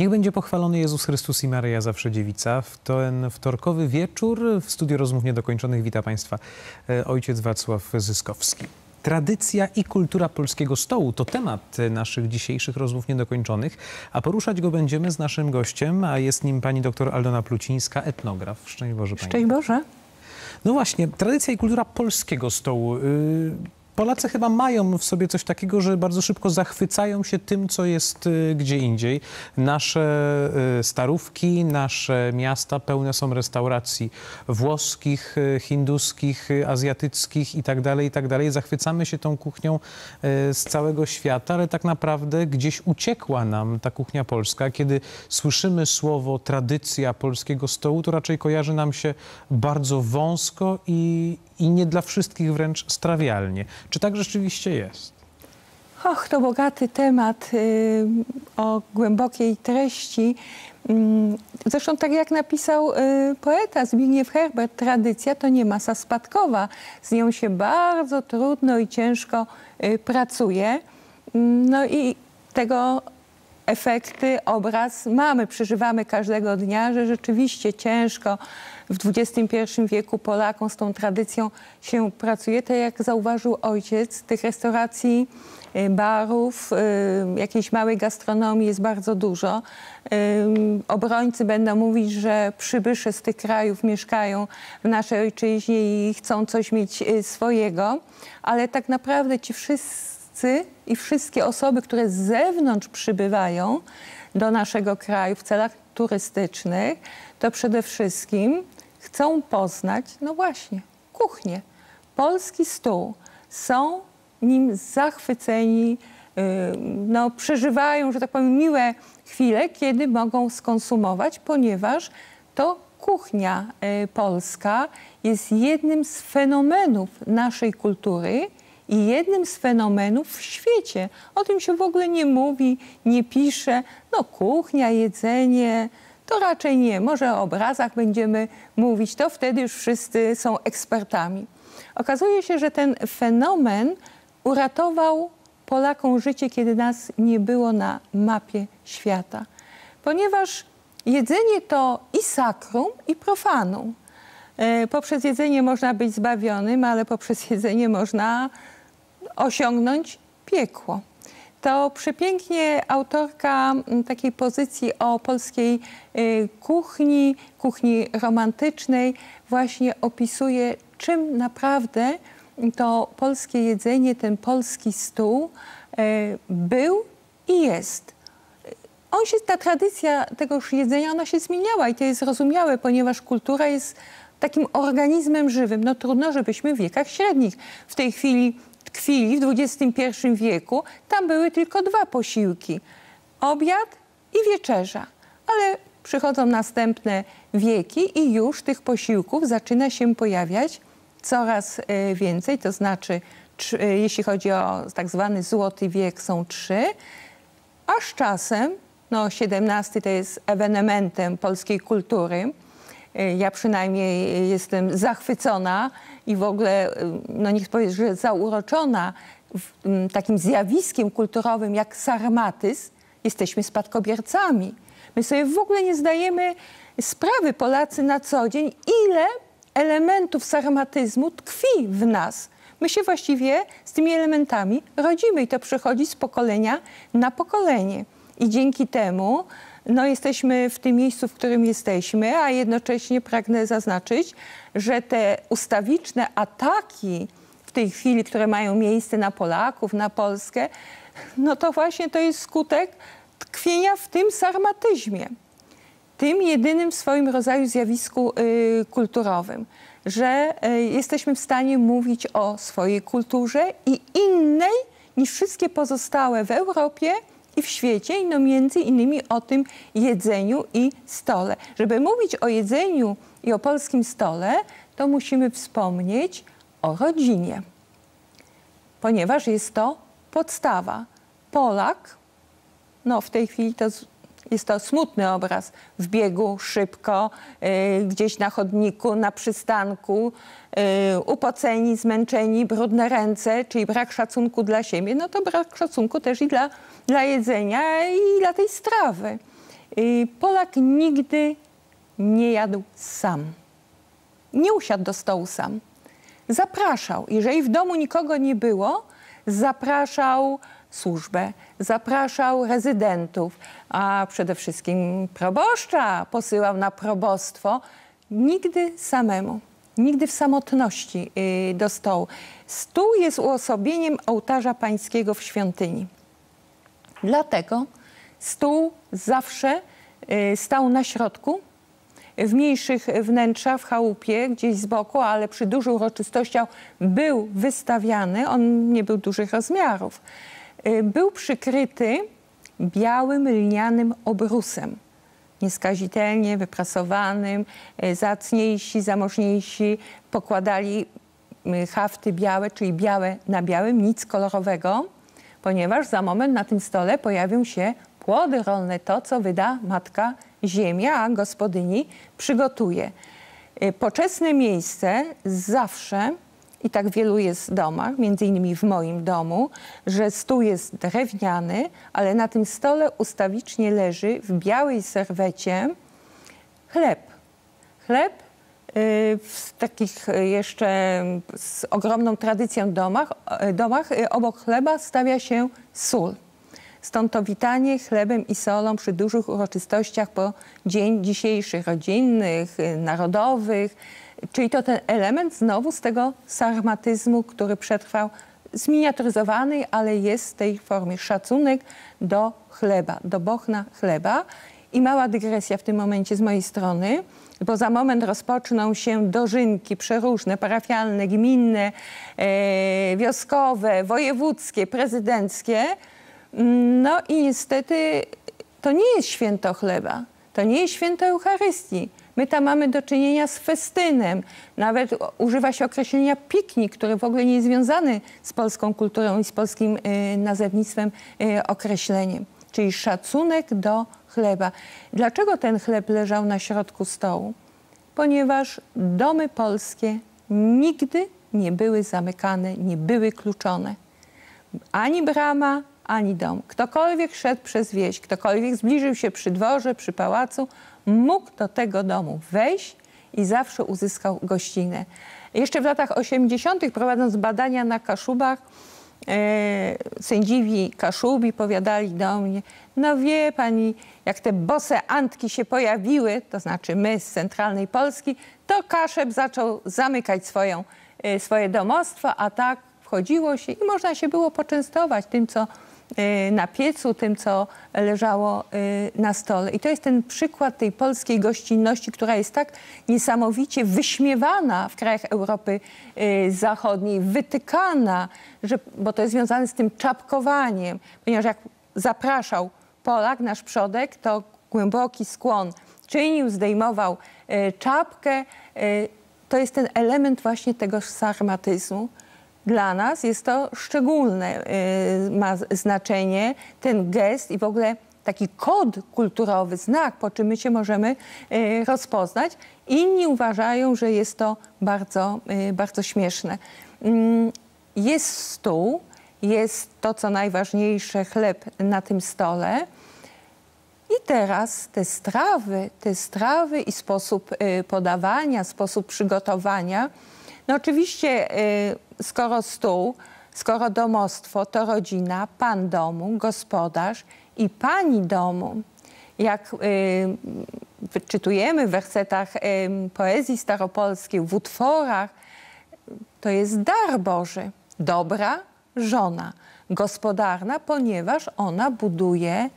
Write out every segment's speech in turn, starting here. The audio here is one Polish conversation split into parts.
Niech będzie pochwalony Jezus Chrystus i Maryja Zawsze Dziewica. W ten wtorkowy wieczór w Studiu Rozmów Niedokończonych wita Państwa e, ojciec Wacław Zyskowski. Tradycja i kultura polskiego stołu to temat naszych dzisiejszych rozmów niedokończonych, a poruszać go będziemy z naszym gościem, a jest nim pani doktor Aldona Plucińska, etnograf. Szczęść Boże Pani. Szczęść Boże. No właśnie, tradycja i kultura polskiego stołu. Polacy chyba mają w sobie coś takiego, że bardzo szybko zachwycają się tym, co jest y, gdzie indziej. Nasze y, starówki, nasze miasta pełne są restauracji włoskich, y, hinduskich, azjatyckich itd., tak itd. Tak Zachwycamy się tą kuchnią z całego świata, ale tak naprawdę gdzieś uciekła nam ta kuchnia polska. Kiedy słyszymy słowo tradycja polskiego stołu, to raczej kojarzy nam się bardzo wąsko i, i nie dla wszystkich wręcz strawialnie. Czy tak rzeczywiście jest? Och, to bogaty temat y, o głębokiej treści. Mm, zresztą tak jak napisał y, poeta Zbigniew Herbert, tradycja to nie masa spadkowa. Z nią się bardzo trudno i ciężko y, pracuje. Mm, no i tego efekty, obraz mamy, przeżywamy każdego dnia, że rzeczywiście ciężko w XXI wieku Polakom z tą tradycją się pracuje. Tak jak zauważył ojciec, tych restauracji, y, barów, y, jakiejś małej gastronomii jest bardzo dużo. Y, obrońcy będą mówić, że przybysze z tych krajów mieszkają w naszej ojczyźnie i chcą coś mieć swojego, ale tak naprawdę ci wszyscy i wszystkie osoby, które z zewnątrz przybywają do naszego kraju w celach turystycznych, to przede wszystkim chcą poznać, no właśnie, kuchnię, polski stół. Są nim zachwyceni, y, no, przeżywają, że tak powiem, miłe chwile, kiedy mogą skonsumować, ponieważ to kuchnia y, polska jest jednym z fenomenów naszej kultury i jednym z fenomenów w świecie. O tym się w ogóle nie mówi, nie pisze. No kuchnia, jedzenie, to raczej nie. Może o obrazach będziemy mówić, to wtedy już wszyscy są ekspertami. Okazuje się, że ten fenomen uratował Polakom życie, kiedy nas nie było na mapie świata. Ponieważ jedzenie to i sakrum, i profanum. E, poprzez jedzenie można być zbawionym, ale poprzez jedzenie można osiągnąć piekło to przepięknie autorka mm, takiej pozycji o polskiej y, kuchni, kuchni romantycznej właśnie opisuje, czym naprawdę to polskie jedzenie, ten polski stół y, był i jest. On się, ta tradycja tegoż jedzenia, ona się zmieniała i to jest zrozumiałe, ponieważ kultura jest takim organizmem żywym. No trudno, żebyśmy w wiekach średnich w tej chwili tkwili w XXI wieku, tam były tylko dwa posiłki. Obiad i wieczerza. Ale przychodzą następne wieki i już tych posiłków zaczyna się pojawiać coraz e, więcej, to znaczy e, jeśli chodzi o tak zwany złoty wiek są trzy, a z czasem, no XVII to jest ewenementem polskiej kultury, ja przynajmniej jestem zachwycona i w ogóle, no niech powie, że zauroczona takim zjawiskiem kulturowym jak sarmatyzm, jesteśmy spadkobiercami. My sobie w ogóle nie zdajemy sprawy, Polacy na co dzień, ile elementów sarmatyzmu tkwi w nas. My się właściwie z tymi elementami rodzimy i to przechodzi z pokolenia na pokolenie. I dzięki temu no, jesteśmy w tym miejscu, w którym jesteśmy, a jednocześnie pragnę zaznaczyć, że te ustawiczne ataki w tej chwili, które mają miejsce na Polaków, na Polskę, no to właśnie to jest skutek tkwienia w tym sarmatyzmie. Tym jedynym w swoim rodzaju zjawisku y, kulturowym, że y, jesteśmy w stanie mówić o swojej kulturze i innej niż wszystkie pozostałe w Europie w świecie, i no między innymi o tym jedzeniu i stole. Żeby mówić o jedzeniu i o polskim stole, to musimy wspomnieć o rodzinie, ponieważ jest to podstawa. Polak, no w tej chwili to Jest to smutny obraz w biegu, szybko, y, gdzieś na chodniku, na przystanku, y, upoceni, zmęczeni, brudne ręce, czyli brak szacunku dla siebie. No to brak szacunku też i dla, dla jedzenia i dla tej strawy. Y, Polak nigdy nie jadł sam. Nie usiadł do stołu sam. Zapraszał. Jeżeli w domu nikogo nie było, zapraszał służbę, zapraszał rezydentów, a przede wszystkim proboszcza posyłał na probostwo. Nigdy samemu, nigdy w samotności y, do stołu. Stół jest uosobieniem ołtarza pańskiego w świątyni. Dlatego stół zawsze y, stał na środku, w mniejszych wnętrzach, w chałupie, gdzieś z boku, ale przy dużych uroczystościach był wystawiany. On nie był dużych rozmiarów. Y, Był przykryty białym lnianym obrusem. Nieskazitelnie wyprasowanym, y, zacniejsi, zamożniejsi pokładali y, hafty białe, czyli białe na białym, nic kolorowego, ponieważ za moment na tym stole pojawią się płody rolne, to co wyda matka ziemia, a gospodyni przygotuje. Poczesne miejsce zawsze, i tak wielu jest domach, między innymi w moim domu, że stół jest drewniany, ale na tym stole ustawicznie leży w białej serwecie chleb. Chleb y, w takich y, jeszcze z ogromną tradycją domach, y, domach obok chleba stawia się sól. Stąd to witanie chlebem i solą przy dużych uroczystościach po dzień dzisiejszych, rodzinnych, narodowych. Czyli to ten element znowu z tego sarmatyzmu, który przetrwał, zminiaturyzowany, ale jest w tej formie szacunek do chleba, do bochna chleba. I mała dygresja w tym momencie z mojej strony, bo za moment rozpoczną się dożynki przeróżne, parafialne, gminne, e, wioskowe, wojewódzkie, prezydenckie. No i niestety to nie jest święto chleba, to nie jest święto Eucharystii. My tam mamy do czynienia z festynem. Nawet używa się określenia piknik, który w ogóle nie jest związany z polską kulturą i z polskim y, nazewnictwem, y, określeniem. Czyli szacunek do chleba. Dlaczego ten chleb leżał na środku stołu? Ponieważ domy polskie nigdy nie były zamykane, nie były kluczone ani brama, ani dom. Ktokolwiek szedł przez wieś, ktokolwiek zbliżył się przy dworze, przy pałacu, mógł do tego domu wejść i zawsze uzyskał gościnę. Jeszcze w latach 80. prowadząc badania na Kaszubach, e, sędziwi Kaszubi powiadali do mnie, no wie pani, jak te bose antki się pojawiły, to znaczy my z centralnej Polski, to Kaszeb zaczął zamykać swoją, e, swoje domostwo, a tak wchodziło się i można się było poczęstować tym, co na piecu, tym, co leżało y, na stole. I to jest ten przykład tej polskiej gościnności, która jest tak niesamowicie wyśmiewana w krajach Europy y, Zachodniej, wytykana, że, bo to jest związane z tym czapkowaniem, ponieważ jak zapraszał Polak, nasz przodek, to głęboki skłon czynił, zdejmował czapkę. To jest ten element właśnie tego sarmatyzmu. Dla nas jest to szczególne, y, ma znaczenie, ten gest i w ogóle taki kod kulturowy, znak, po czym my się możemy y, rozpoznać. Inni uważają, że jest to bardzo, y, bardzo śmieszne. Mm, Jest stół, jest to, co najważniejsze, chleb na tym stole. I teraz te strawy, te strawy i sposób podawania, sposób przygotowania. No oczywiście, y, skoro stół, skoro domostwo, to rodzina, pan domu, gospodarz i pani domu. Jak y, wyczytujemy w wersetach y, poezji staropolskiej, w utworach, to jest dar Boży. Dobra żona, gospodarna, ponieważ ona buduje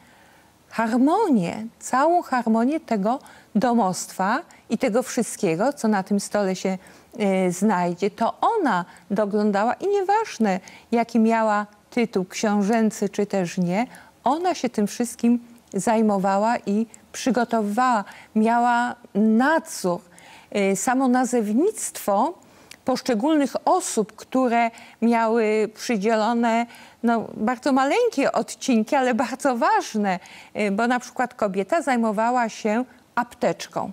harmonię, całą harmonię tego domostwa i tego wszystkiego, co na tym stole się e, znajdzie. To ona doglądała i nieważne, jaki miała tytuł książęcy czy też nie, ona się tym wszystkim zajmowała i przygotowywała, miała nadzór. E, Samo nazewnictwo poszczególnych osób, które miały przydzielone no, bardzo maleńkie odcinki, ale bardzo ważne, y, bo na przykład kobieta zajmowała się apteczką.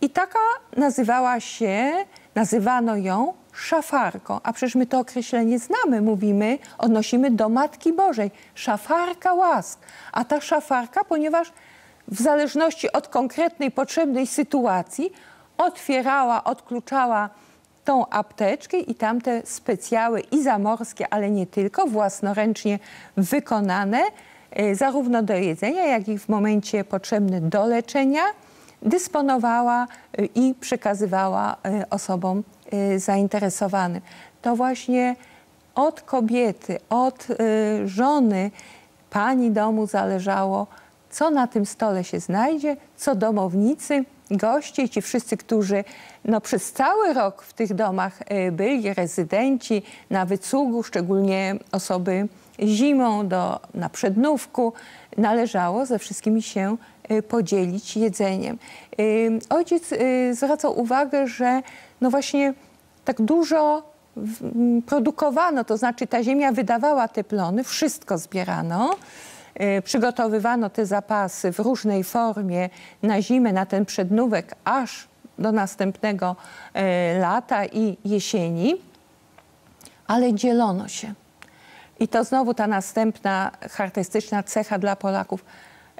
I taka nazywała się, nazywano ją szafarką. A przecież my to określenie znamy, mówimy, odnosimy do Matki Bożej. Szafarka łask. A ta szafarka, ponieważ w zależności od konkretnej, potrzebnej sytuacji otwierała, odkluczała tą apteczkę i tamte specjały i zamorskie, ale nie tylko, własnoręcznie wykonane, zarówno do jedzenia, jak i w momencie potrzebne do leczenia, dysponowała y, i przekazywała y, osobom zainteresowanym. To właśnie od kobiety, od żony, pani domu zależało, co na tym stole się znajdzie, co domownicy, goście, ci wszyscy, którzy no, przez cały rok w tych domach e, byli, rezydenci na wycugu, szczególnie osoby zimą do, na przednówku, należało ze wszystkimi się e, podzielić jedzeniem. E, ojciec zwracał uwagę, że no właśnie tak dużo produkowano, to znaczy ta ziemia wydawała te plony, wszystko zbierano. Przygotowywano te zapasy w różnej formie na zimę, na ten przednówek, aż do następnego lata i jesieni, ale dzielono się. I to znowu ta następna charakterystyczna cecha dla Polaków,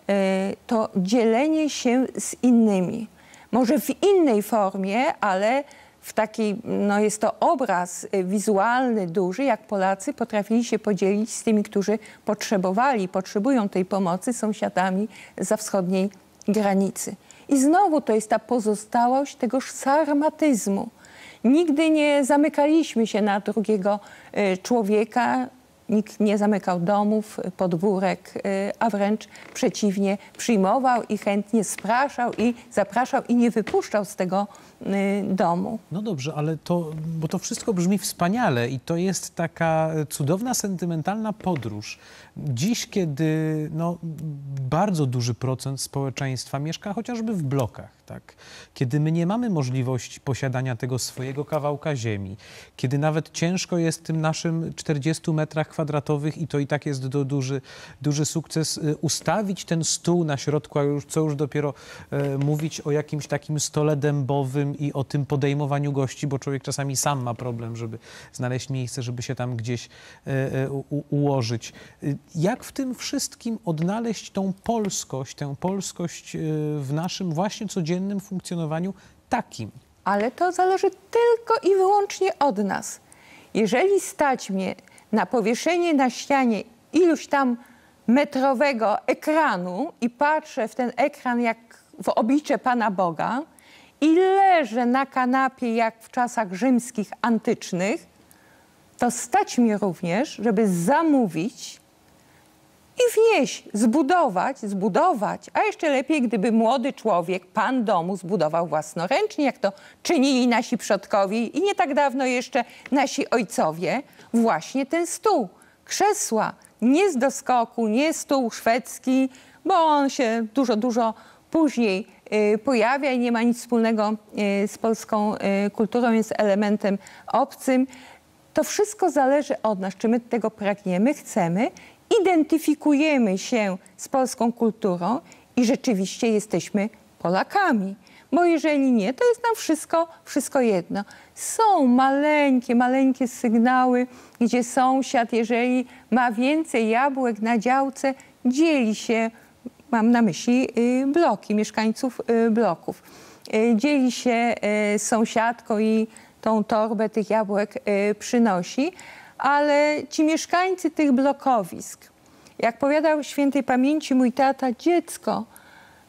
e, to dzielenie się z innymi. Może w innej formie, ale w takiej, no jest to obraz y, wizualny duży, jak Polacy potrafili się podzielić z tymi, którzy potrzebowali, potrzebują tej pomocy sąsiadami za wschodniej granicy. I znowu to jest ta pozostałość tegoż sarmatyzmu. Nigdy nie zamykaliśmy się na drugiego y, człowieka, Nikt nie zamykał domów, podwórek, y, a wręcz przeciwnie, przyjmował i chętnie spraszał i zapraszał i nie wypuszczał z tego domu. No dobrze, ale to, bo to wszystko brzmi wspaniale i to jest taka cudowna, sentymentalna podróż. Dziś, kiedy no, bardzo duży procent społeczeństwa mieszka chociażby w blokach, tak? kiedy my nie mamy możliwości posiadania tego swojego kawałka ziemi, kiedy nawet ciężko jest tym naszym 40 metrach kwadratowych i to i tak jest do duży, duży sukces, y, ustawić ten stół na środku, a już, co już dopiero e, mówić o jakimś takim stole dębowym i o tym podejmowaniu gości, bo człowiek czasami sam ma problem, żeby znaleźć miejsce, żeby się tam gdzieś e, e, ułożyć. Jak w tym wszystkim odnaleźć tą polskość, tę polskość w naszym właśnie codziennym funkcjonowaniu takim? Ale to zależy tylko i wyłącznie od nas. Jeżeli stać mnie na powieszenie na ścianie iluś tam metrowego ekranu i patrzę w ten ekran jak w oblicze Pana Boga i leżę na kanapie jak w czasach rzymskich, antycznych, to stać mnie również, żeby zamówić i wnieść, zbudować, zbudować, a jeszcze lepiej, gdyby młody człowiek, pan domu, zbudował własnoręcznie, jak to czynili nasi przodkowie i nie tak dawno jeszcze nasi ojcowie, właśnie ten stół, krzesła, nie z doskoku, nie stół szwedzki, bo on się dużo, dużo później pojawia i nie ma nic wspólnego y, z polską y, kulturą, jest elementem obcym. To wszystko zależy od nas, czy my tego pragniemy, chcemy identyfikujemy się z polską kulturą i rzeczywiście jesteśmy Polakami. Bo jeżeli nie, to jest nam wszystko, wszystko jedno. Są maleńkie, maleńkie sygnały, gdzie sąsiad, jeżeli ma więcej jabłek na działce, dzieli się, mam na myśli y, bloki, mieszkańców y, bloków, y, dzieli się z sąsiadką i tą torbę tych jabłek przynosi ale ci mieszkańcy tych blokowisk, jak powiadał świętej pamięci mój tata, dziecko,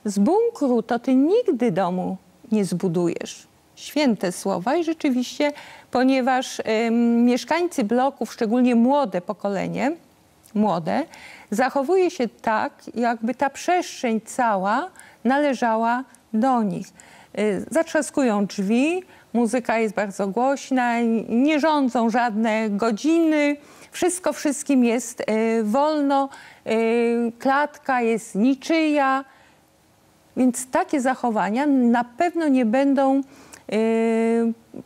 z bunkru to ty nigdy domu nie zbudujesz. Święte słowa i rzeczywiście, ponieważ mieszkańcy bloków, szczególnie młode pokolenie, młode, zachowuje się tak, jakby ta przestrzeń cała należała do nich. Y, zatrzaskują drzwi, muzyka jest bardzo głośna, nie rządzą żadne godziny, wszystko wszystkim jest y, wolno, y, klatka jest niczyja. Więc takie zachowania na pewno nie będą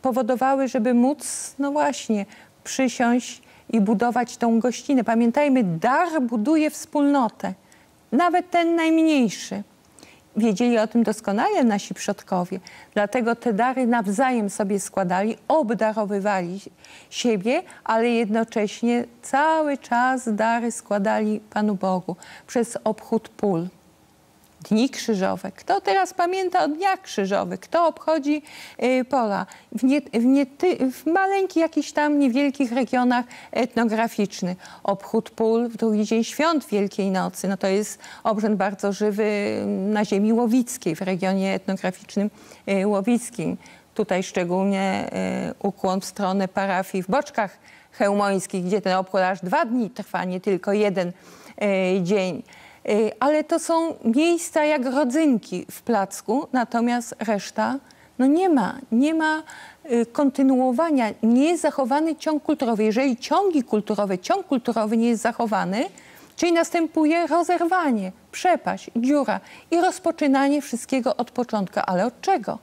powodowały, żeby móc, no właśnie, przysiąść i budować tą gościnę. Pamiętajmy, dar buduje wspólnotę, nawet ten najmniejszy. Wiedzieli o tym doskonale nasi przodkowie, dlatego te dary nawzajem sobie składali, obdarowywali siebie, ale jednocześnie cały czas dary składali Panu Bogu przez obchód pól. Dni krzyżowe. Kto teraz pamięta o dniach krzyżowych? Kto obchodzi y, pola? W, nie, w, nie, w maleńkich, jakichś tam niewielkich regionach etnograficznych. Obchód pól w drugi dzień świąt Wielkiej Nocy. No to jest obrzęd bardzo żywy na ziemi łowickiej, w regionie etnograficznym y, łowickim. Tutaj szczególnie y, ukłon w stronę parafii w Boczkach Chełmońskich, gdzie ten obchód aż dwa dni trwa, nie tylko jeden dzień. Y, ale to są miejsca jak rodzynki w placku, natomiast reszta no nie ma, nie ma y, kontynuowania, nie jest zachowany ciąg kulturowy. Jeżeli ciągi kulturowe, ciąg kulturowy nie jest zachowany, czyli następuje rozerwanie, przepaść, dziura i rozpoczynanie wszystkiego od początku. Ale od czego?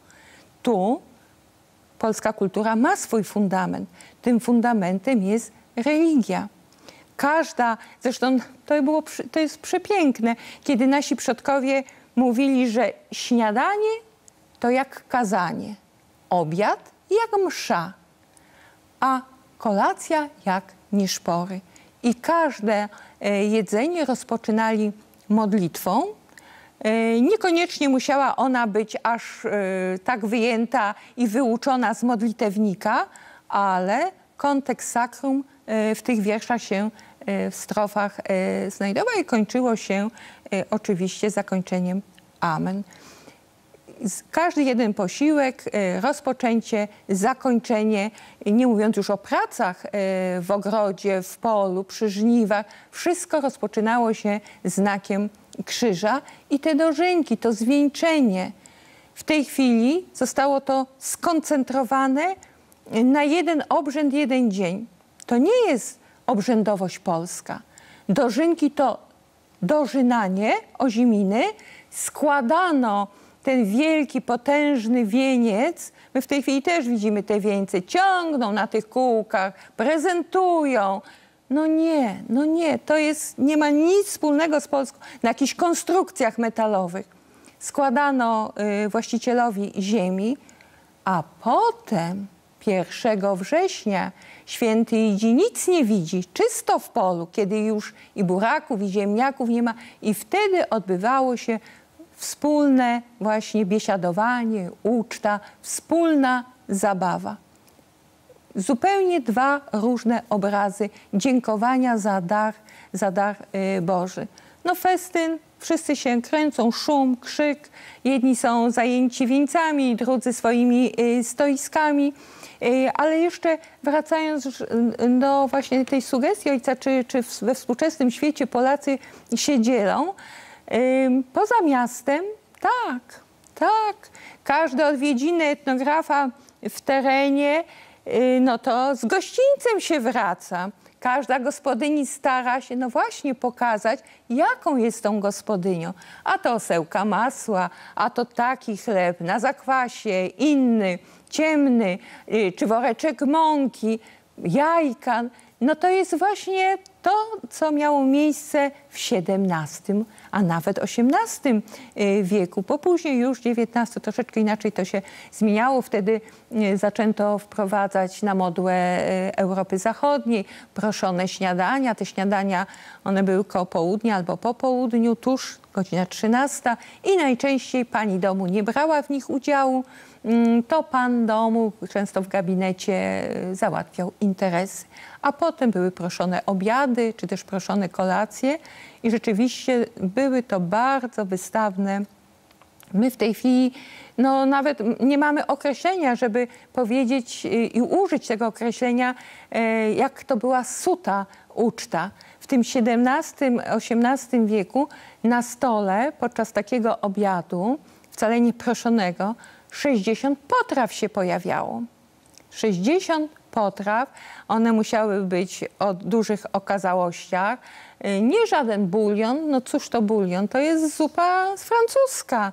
Tu polska kultura ma swój fundament. Tym fundamentem jest religia. Każda, zresztą to, było, to jest przepiękne, kiedy nasi przodkowie mówili, że śniadanie to jak kazanie, obiad jak msza, a kolacja jak nieszpory. I każde e, jedzenie rozpoczynali modlitwą. E, niekoniecznie musiała ona być aż e, tak wyjęta i wyuczona z modlitewnika, ale kontekst sakrum w tych wierszach się w strofach e, znajdował i kończyło się e, oczywiście zakończeniem Amen. Każdy jeden posiłek, e, rozpoczęcie, zakończenie, nie mówiąc już o pracach w ogrodzie, w polu, przy żniwach, wszystko rozpoczynało się znakiem krzyża i te dożynki, to zwieńczenie. W tej chwili zostało to skoncentrowane na jeden obrzęd, jeden dzień. To nie jest obrzędowość polska. Dożynki to dożynanie oziminy. Składano ten wielki, potężny wieniec. My w tej chwili też widzimy te wieńce. Ciągną na tych kółkach, prezentują. No nie, no nie. To jest, nie ma nic wspólnego z Polską. Na jakichś konstrukcjach metalowych. Składano y, właścicielowi ziemi, a potem 1 września święty idzie, nic nie widzi, czysto w polu, kiedy już i buraków, i ziemniaków nie ma. I wtedy odbywało się wspólne właśnie biesiadowanie, uczta, wspólna zabawa. Zupełnie dwa różne obrazy dziękowania za dar, za dar y, Boży. No festyn, wszyscy się kręcą, szum, krzyk. Jedni są zajęci wieńcami, drudzy swoimi y, stoiskami. Y, ale jeszcze wracając do właśnie tej sugestii ojca, czy, czy we współczesnym świecie Polacy się dzielą, poza miastem tak, tak. Każde odwiedziny etnografa w terenie, y, no to z gościńcem się wraca. Każda gospodyni stara się, no właśnie, pokazać, jaką jest tą gospodynią. A to osełka masła, a to taki chleb na zakwasie, inny ciemny, y, czy woreczek mąki, jajka. No to jest właśnie to, co miało miejsce w XVII, a nawet XVIII y, wieku. Po później już XIX troszeczkę inaczej to się zmieniało. Wtedy y, zaczęto wprowadzać na modłę Europy Zachodniej proszone śniadania. Te śniadania, one były koło południa albo po południu, tuż godzina 13 i najczęściej pani domu nie brała w nich udziału. Mm, to pan domu często w gabinecie załatwiał interesy, a potem były proszone obiady, czy też proszone kolacje i rzeczywiście były to bardzo wystawne. My w tej chwili no, nawet nie mamy określenia, żeby powiedzieć e, i użyć tego określenia, e, jak to była suta uczta. W tym XVII-XVIII wieku na stole podczas takiego obiadu, wcale nie proszonego, 60 potraw się pojawiało. 60 potraw, one musiały być o dużych okazałościach. Nie żaden bulion, no cóż to bulion, to jest zupa francuska.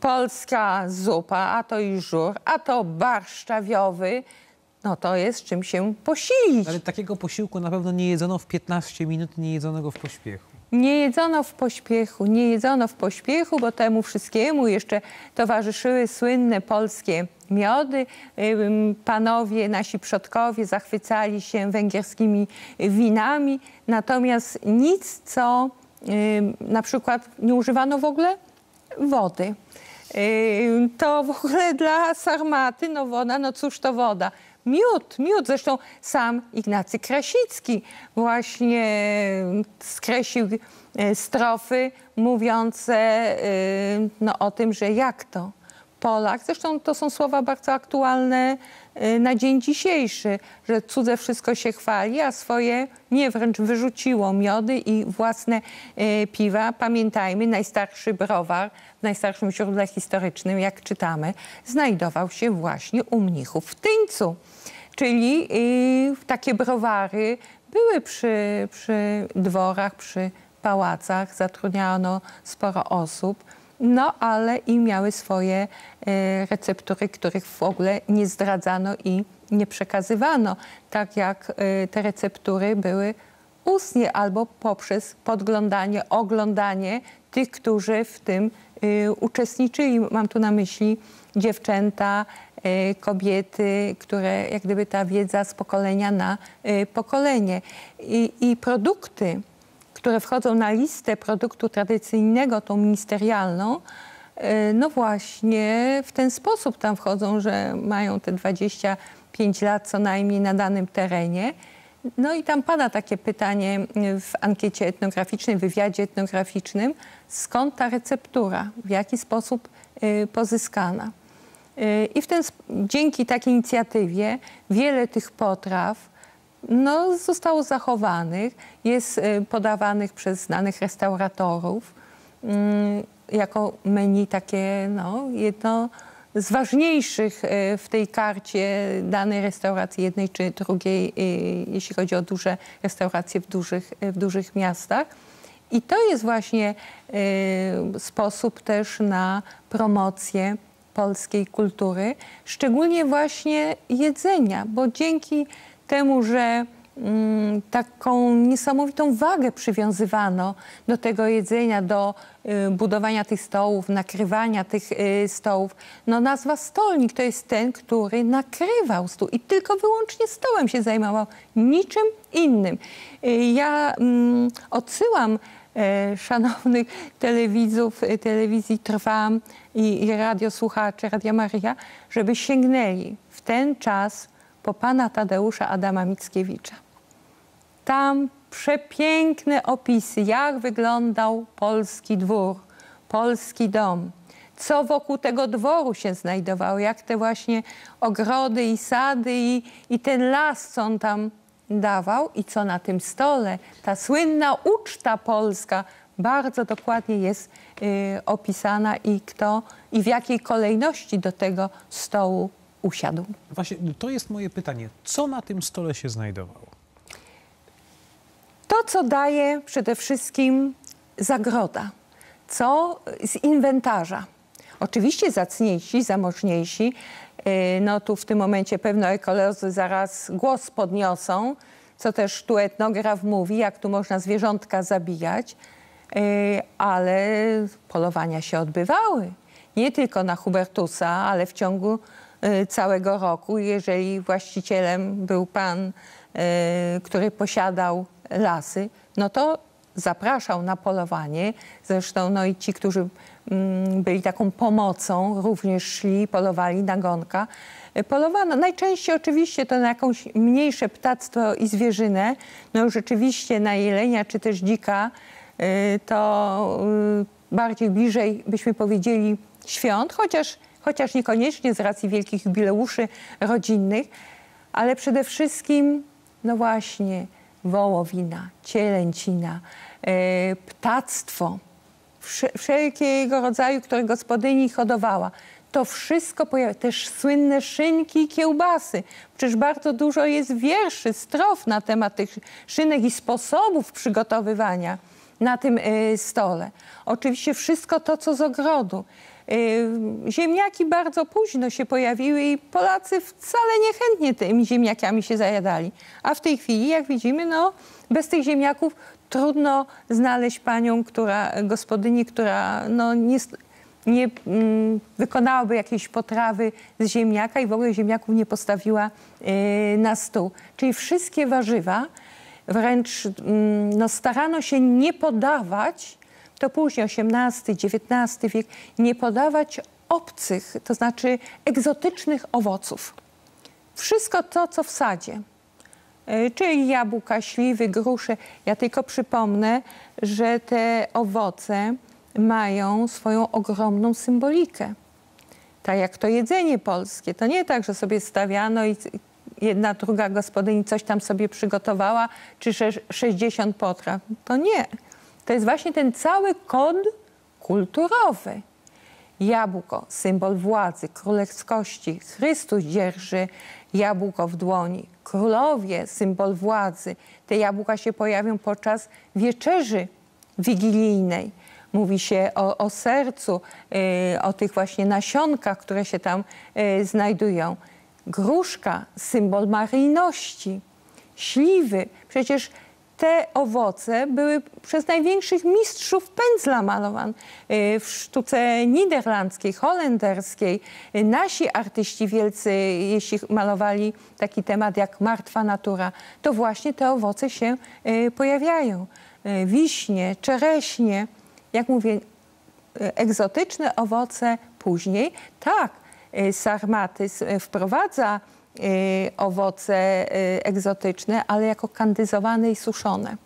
polska zupa, a to i żur, a to bar szczawiowy, no to jest czym się posilić. Ale takiego posiłku na pewno nie jedzono w 15 minut, nie jedzono go w pośpiechu. Nie jedzono w pośpiechu, nie jedzono w pośpiechu, bo temu wszystkiemu jeszcze towarzyszyły słynne polskie miody. Panowie, nasi przodkowie zachwycali się węgierskimi winami, natomiast nic, co na przykład nie używano w ogóle wody. To w ogóle dla sarmaty, no woda, no cóż to woda. Miód, miód. Zresztą sam Ignacy Krasicki właśnie skreślił e, strofy mówiące e, no, o tym, że jak to Polak, zresztą to są słowa bardzo aktualne na dzień dzisiejszy, że cudze wszystko się chwali, a swoje nie wręcz wyrzuciło miody i własne e, piwa. Pamiętajmy, najstarszy browar w najstarszym źródle historycznym, jak czytamy, znajdował się właśnie u mnichów w Tyńcu. Czyli y, takie browary były przy, przy dworach, przy pałacach, zatrudniano sporo osób, no ale i miały swoje e, receptury, których w ogóle nie zdradzano i nie przekazywano, tak jak e, te receptury były ustnie albo poprzez podglądanie, oglądanie tych, którzy w tym y, uczestniczyli. Mam tu na myśli dziewczęta, kobiety, które jak gdyby ta wiedza z pokolenia na pokolenie. I, I produkty, które wchodzą na listę produktu tradycyjnego, tą ministerialną, y, no właśnie w ten sposób tam wchodzą, że mają te 25 lat co najmniej na danym terenie. No i tam pada takie pytanie y, w ankiecie etnograficznej, wywiadzie etnograficznym, skąd ta receptura, w jaki sposób y, pozyskana. I w ten, dzięki takiej inicjatywie wiele tych potraw no, zostało zachowanych, jest y, podawanych przez znanych restauratorów mm, jako menu takie no, jedno z ważniejszych y, w tej karcie danej restauracji jednej czy drugiej, y, jeśli chodzi o duże restauracje w dużych, w dużych miastach. I to jest właśnie sposób też na promocję polskiej kultury, szczególnie właśnie jedzenia, bo dzięki temu, że mm, taką niesamowitą wagę przywiązywano do tego jedzenia, do y, budowania tych stołów, nakrywania tych y, stołów. No nazwa stolnik to jest ten, który nakrywał stół i tylko wyłącznie stołem się zajmował, niczym innym. Y, Ja mm, odsyłam szanownych telewidzów, telewizji Trwam i, i radiosłuchaczy Radia Maria, żeby sięgnęli w ten czas po pana Tadeusza Adama Mickiewicza. Tam przepiękne opisy, jak wyglądał polski dwór, polski dom, co wokół tego dworu się znajdowało, jak te właśnie ogrody i sady i, i ten las, co on tam dawał i co na tym stole, ta słynna uczta polska bardzo dokładnie jest y, opisana i kto i w jakiej kolejności do tego stołu usiadł. Właśnie to jest moje pytanie. Co na tym stole się znajdowało? To, co daje przede wszystkim zagroda, co z inwentarza. Oczywiście zacniejsi, zamożniejsi, yy, no tu w tym momencie pewno ekolodzy zaraz głos podniosą, co też tu etnograf mówi, jak tu można zwierzątka zabijać, yy, ale polowania się odbywały. Nie tylko na Hubertusa, ale w ciągu y, całego roku. Jeżeli właścicielem był pan, y, który posiadał lasy, no to zapraszał na polowanie. Zresztą no i ci, którzy mm, byli taką pomocą, również szli, polowali na gonka. Y, Polowano najczęściej oczywiście to na jakąś mniejsze ptactwo i zwierzynę. No rzeczywiście na jelenia czy też dzika y, to y, bardziej bliżej byśmy powiedzieli świąt, chociaż, chociaż niekoniecznie z racji wielkich jubileuszy rodzinnych, ale przede wszystkim, no właśnie, wołowina, cielęcina, e, ptactwo, wsze- wszelkiego rodzaju, które gospodyni hodowała. To wszystko pojawia, też słynne szynki i kiełbasy. Przecież bardzo dużo jest wierszy, strof na temat tych szynek i sposobów przygotowywania na tym e, stole. Oczywiście wszystko to, co z ogrodu. Ziemniaki bardzo późno się pojawiły i Polacy wcale niechętnie tymi ziemniakami się zajadali. A w tej chwili, jak widzimy, no, bez tych ziemniaków trudno znaleźć panią, która, gospodyni, która no, nie, nie mm, wykonałaby jakiejś potrawy z ziemniaka i w ogóle ziemniaków nie postawiła y, na stół. Czyli wszystkie warzywa, wręcz mm, no, starano się nie podawać, to później XVIII, XIX wiek, nie podawać obcych, to znaczy egzotycznych owoców. Wszystko to, co w sadzie. Y, czyli jabłka, śliwy, grusze. Ja tylko przypomnę, że te owoce mają swoją ogromną symbolikę. Tak jak to jedzenie polskie. To nie tak, że sobie stawiano i jedna, druga gospodyni coś tam sobie przygotowała, czy 60 potraw. To nie. To jest właśnie ten cały kod kulturowy. Jabłko, symbol władzy, królewskości. Chrystus dzierży jabłko w dłoni. Królowie, symbol władzy. Te jabłka się pojawią podczas wieczerzy wigilijnej. Mówi się o, o sercu, y, o tych właśnie nasionkach, które się tam y, znajdują. Gruszka, symbol maryjności. Śliwy, przecież te owoce były przez największych mistrzów pędzla malowane. Y, w sztuce niderlandzkiej, holenderskiej nasi artyści wielcy, jeśli malowali taki temat jak martwa natura, to właśnie te owoce się pojawiają. Wiśnie, czereśnie, jak mówię, egzotyczne owoce później. Tak, y, sarmatyz y, wprowadza y, owoce egzotyczne, ale jako kandyzowane i suszone.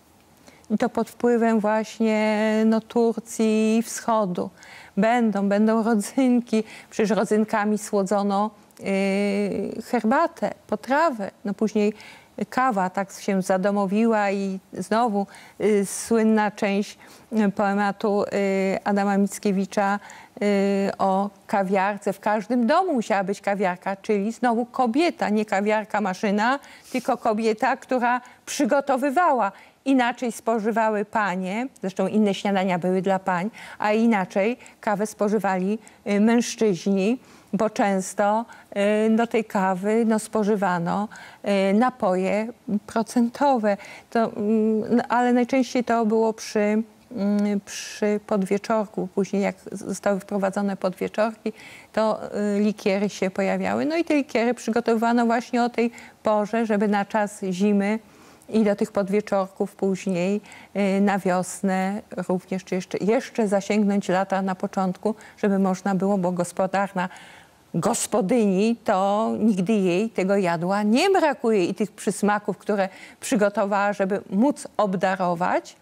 I to pod wpływem właśnie no, Turcji i wschodu. Będą, będą rodzynki. Przecież rodzynkami słodzono herbatę, potrawę. No później kawa tak się zadomowiła i znowu y, słynna część y, poematu y, Adama Mickiewicza y, o kawiarce. W każdym domu musiała być kawiarka, czyli znowu kobieta, nie kawiarka maszyna, tylko kobieta, która przygotowywała. Inaczej spożywały panie, zresztą inne śniadania były dla pań, a inaczej kawę spożywali y, mężczyźni bo często y, do tej kawy no, spożywano y, napoje procentowe. To, mm, no, ale najczęściej to było przy, przy podwieczorku. Później jak zostały wprowadzone podwieczorki, to y, likiery się pojawiały. No i te likiery przygotowywano właśnie o tej porze, żeby na czas zimy i do tych podwieczorków później na wiosnę również, czy jeszcze, jeszcze zasięgnąć lata na początku, żeby można było, bo gospodarna gospodyni, to nigdy jej tego jadła nie brakuje i tych przysmaków, które przygotowała, żeby móc obdarować.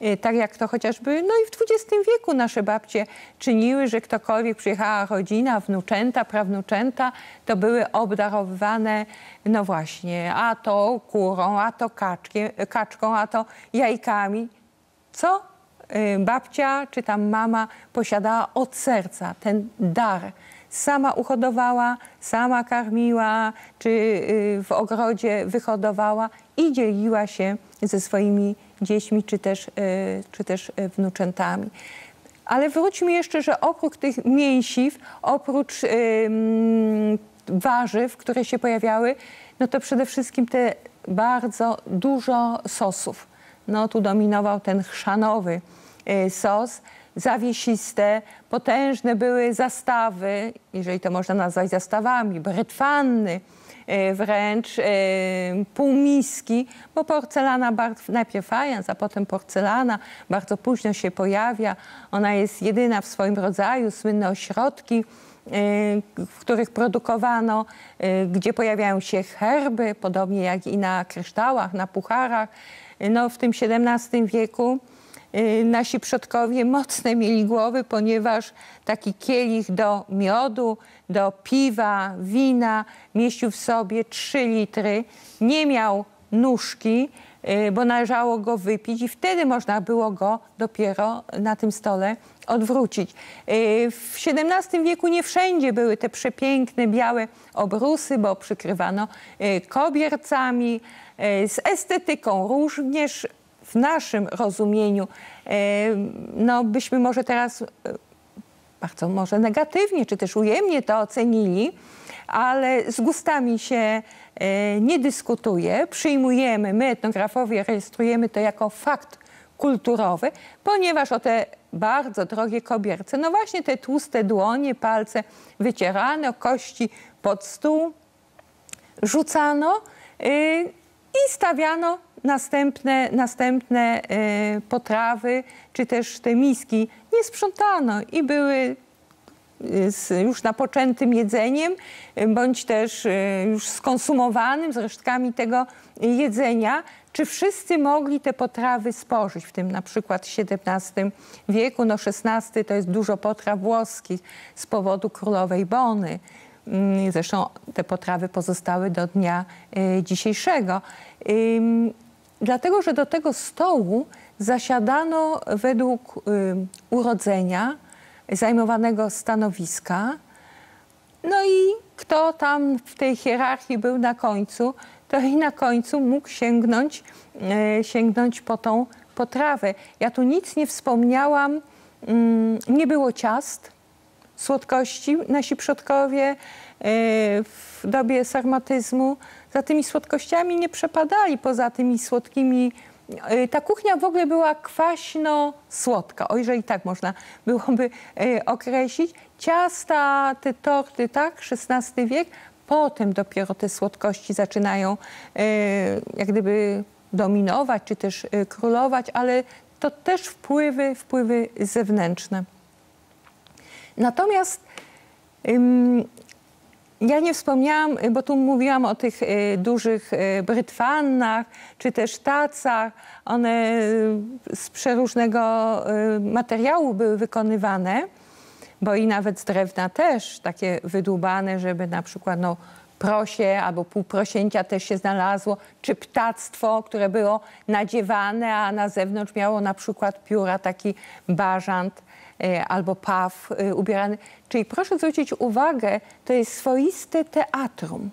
E, tak jak to chociażby, no i w XX wieku nasze babcie czyniły, że ktokolwiek przyjechała rodzina, wnuczęta, prawnuczęta, to były obdarowywane, no właśnie, a to kurą, a to kaczkiem, kaczką, a to jajkami. Co e, babcia czy tam mama posiadała od serca, ten dar sama uhodowała, sama karmiła, czy y, w ogrodzie wyhodowała i dzieliła się ze swoimi dziećmi, czy też, y, czy też y, wnuczętami. Ale wróćmy jeszcze, że oprócz tych mięsiw, oprócz warzyw, które się pojawiały, no to przede wszystkim te bardzo dużo sosów. No tu dominował ten chrzanowy sos, zawiesiste, potężne były zastawy, jeżeli to można nazwać zastawami, brytwanny, wręcz e, półmiski, bo porcelana, najpierw fajans, a potem porcelana bardzo późno się pojawia. Ona jest jedyna w swoim rodzaju, słynne ośrodki, e, w których produkowano, gdzie pojawiają się herby, podobnie jak i na kryształach, na pucharach. No, w tym XVII wieku nasi przodkowie mocne mieli głowy, ponieważ taki kielich do miodu, do piwa, wina mieścił w sobie 3 litry. Nie miał nóżki, y, bo należało go wypić i wtedy można było go dopiero na tym stole odwrócić. Y, w XVII wieku nie wszędzie były te przepiękne białe obrusy, bo przykrywano kobiercami. Z estetyką również w naszym rozumieniu, e, no byśmy może teraz e, bardzo może negatywnie, czy też ujemnie to ocenili, ale z gustami się e, nie dyskutuje. Przyjmujemy, my etnografowie rejestrujemy to jako fakt kulturowy, ponieważ o te bardzo drogie kobierce, no właśnie te tłuste dłonie, palce wycierane, kości pod stół, rzucano y, i stawiano następne, następne y, potrawy, czy też te miski nie sprzątano i były z już napoczętym jedzeniem, bądź też już skonsumowanym z resztkami tego jedzenia. Czy wszyscy mogli te potrawy spożyć, w tym na przykład XVII wieku, no XVI to jest dużo potraw włoskich z powodu królowej Bony. Mm, zresztą te potrawy pozostały do dnia dzisiejszego. Dlatego, że do tego stołu zasiadano według urodzenia, zajmowanego stanowiska. No i kto tam w tej hierarchii był na końcu, to i na końcu mógł sięgnąć, e, sięgnąć po tą potrawę. Ja tu nic nie wspomniałam, mm, nie było ciast, słodkości. Nasi przodkowie e, w dobie sarmatyzmu za tymi słodkościami nie przepadali, poza tymi słodkimi Y, ta kuchnia w ogóle była kwaśno-słodka, o jeżeli tak można byłoby y, określić. Ciasta, te torty, tak, XVI wiek, potem dopiero te słodkości zaczynają y, jak gdyby dominować, czy też królować, ale to też wpływy, wpływy zewnętrzne. Natomiast ja nie wspomniałam, bo tu mówiłam o tych y, dużych y, brytwannach, czy też tacach. One y, z przeróżnego materiału były wykonywane, bo i nawet z drewna też, takie wydłubane, żeby na przykład no, prosie albo półprosięcia też się znalazło, czy ptactwo, które było nadziewane, a na zewnątrz miało na przykład pióra, taki bażant. E, albo paw e, ubierany. Czyli proszę zwrócić uwagę, to jest swoiste teatrum.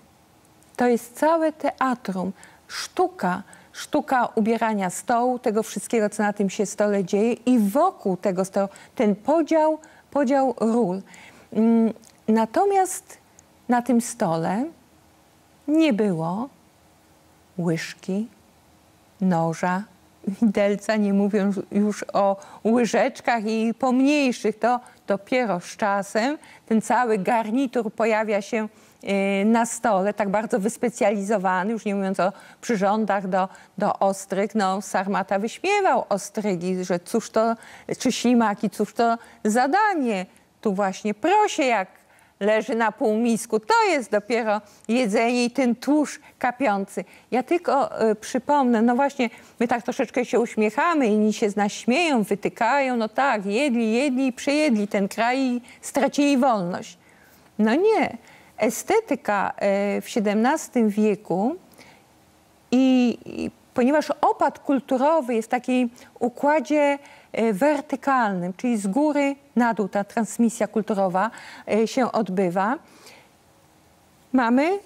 To jest całe teatrum, sztuka, sztuka ubierania stołu, tego wszystkiego, co na tym się stole dzieje i wokół tego stołu ten podział, podział ról. Mm, natomiast na tym stole nie było łyżki, noża, widelca, nie mówiąc już o łyżeczkach i pomniejszych, to dopiero z czasem ten cały garnitur pojawia się e, na stole, tak bardzo wyspecjalizowany, już nie mówiąc o przyrządach do, do ostryg. No, Sarmata wyśmiewał ostrygi, że cóż to, czy ślimaki, cóż to zadanie. Tu właśnie prosie jak leży na półmisku. To jest dopiero jedzenie i ten tłuszcz kapiący. Ja tylko y, przypomnę, no właśnie, my tak troszeczkę się uśmiechamy, inni się z nas śmieją, wytykają. No tak, jedli, jedli i przejedli ten kraj i stracili wolność. No nie. Estetyka y, w XVII wieku i, i ponieważ opad kulturowy jest w takim układzie wertykalnym, czyli z góry na dół ta transmisja kulturowa e, się odbywa. Mamy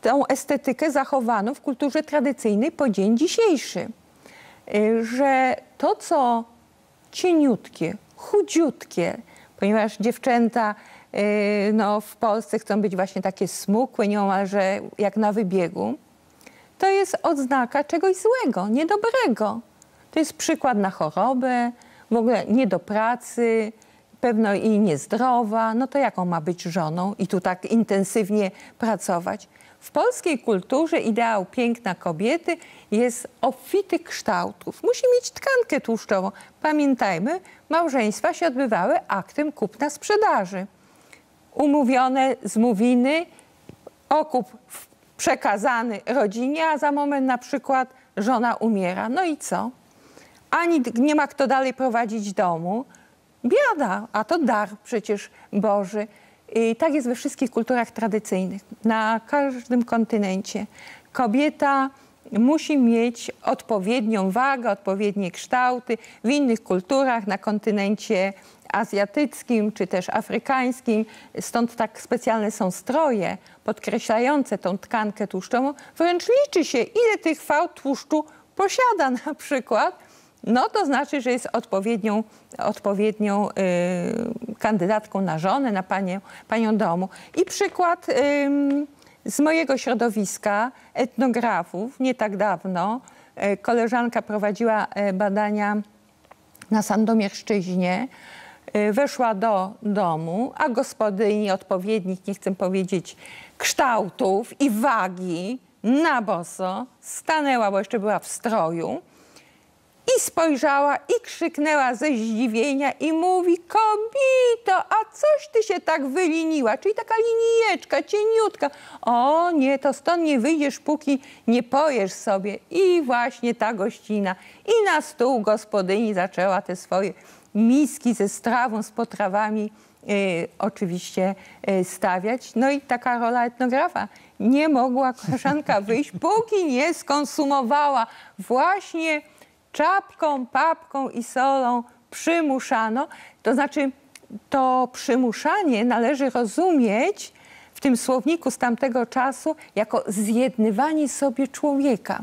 tą estetykę zachowaną w kulturze tradycyjnej po dzień dzisiejszy. E, że to, co cieniutkie, chudziutkie, ponieważ dziewczęta no, w Polsce chcą być właśnie takie smukłe, nieomalże jak na wybiegu, to jest odznaka czegoś złego, niedobrego. To jest przykład na chorobę, w ogóle nie do pracy, pewno i niezdrowa. No to jaką ma być żoną i tu tak intensywnie pracować? W polskiej kulturze ideał piękna kobiety jest obfity kształtów. Musi mieć tkankę tłuszczową. Pamiętajmy, małżeństwa się odbywały aktem kupna-sprzedaży. Umówione zmówiny, okup przekazany rodzinie, a za moment na przykład żona umiera. No i co? Ani nie ma kto dalej prowadzić domu. Biada, a to dar przecież Boży. I tak jest we wszystkich kulturach tradycyjnych, na każdym kontynencie. Kobieta musi mieć odpowiednią wagę, odpowiednie kształty. W innych kulturach, na kontynencie azjatyckim czy też afrykańskim, stąd tak specjalne są stroje podkreślające tą tkankę tłuszczową. Wręcz liczy się, ile tych fał tłuszczu posiada na przykład no to znaczy, że jest odpowiednią, odpowiednią y, kandydatką na żonę, na panię, panią domu. I przykład y, z mojego środowiska etnografów, nie tak dawno, y, koleżanka prowadziła y, badania na Sandomierszczyźnie, y, weszła do domu, a gospodyni odpowiednich, nie chcę powiedzieć, kształtów i wagi na boso stanęła, bo jeszcze była w stroju i spojrzała i krzyknęła ze zdziwienia i mówi, kobito, a coś ty się tak wyliniła, czyli taka linijeczka, cieniutka. O nie, to stąd nie wyjdziesz, póki nie pojesz sobie. I właśnie ta gościna. I na stół gospodyni zaczęła te swoje miski ze strawą, z potrawami y, oczywiście y, stawiać. No i taka rola etnografa. Nie mogła koleżanka wyjść, póki nie skonsumowała właśnie czapką, papką i solą przymuszano. To znaczy, to przymuszanie należy rozumieć w tym słowniku z tamtego czasu jako zjednywanie sobie człowieka.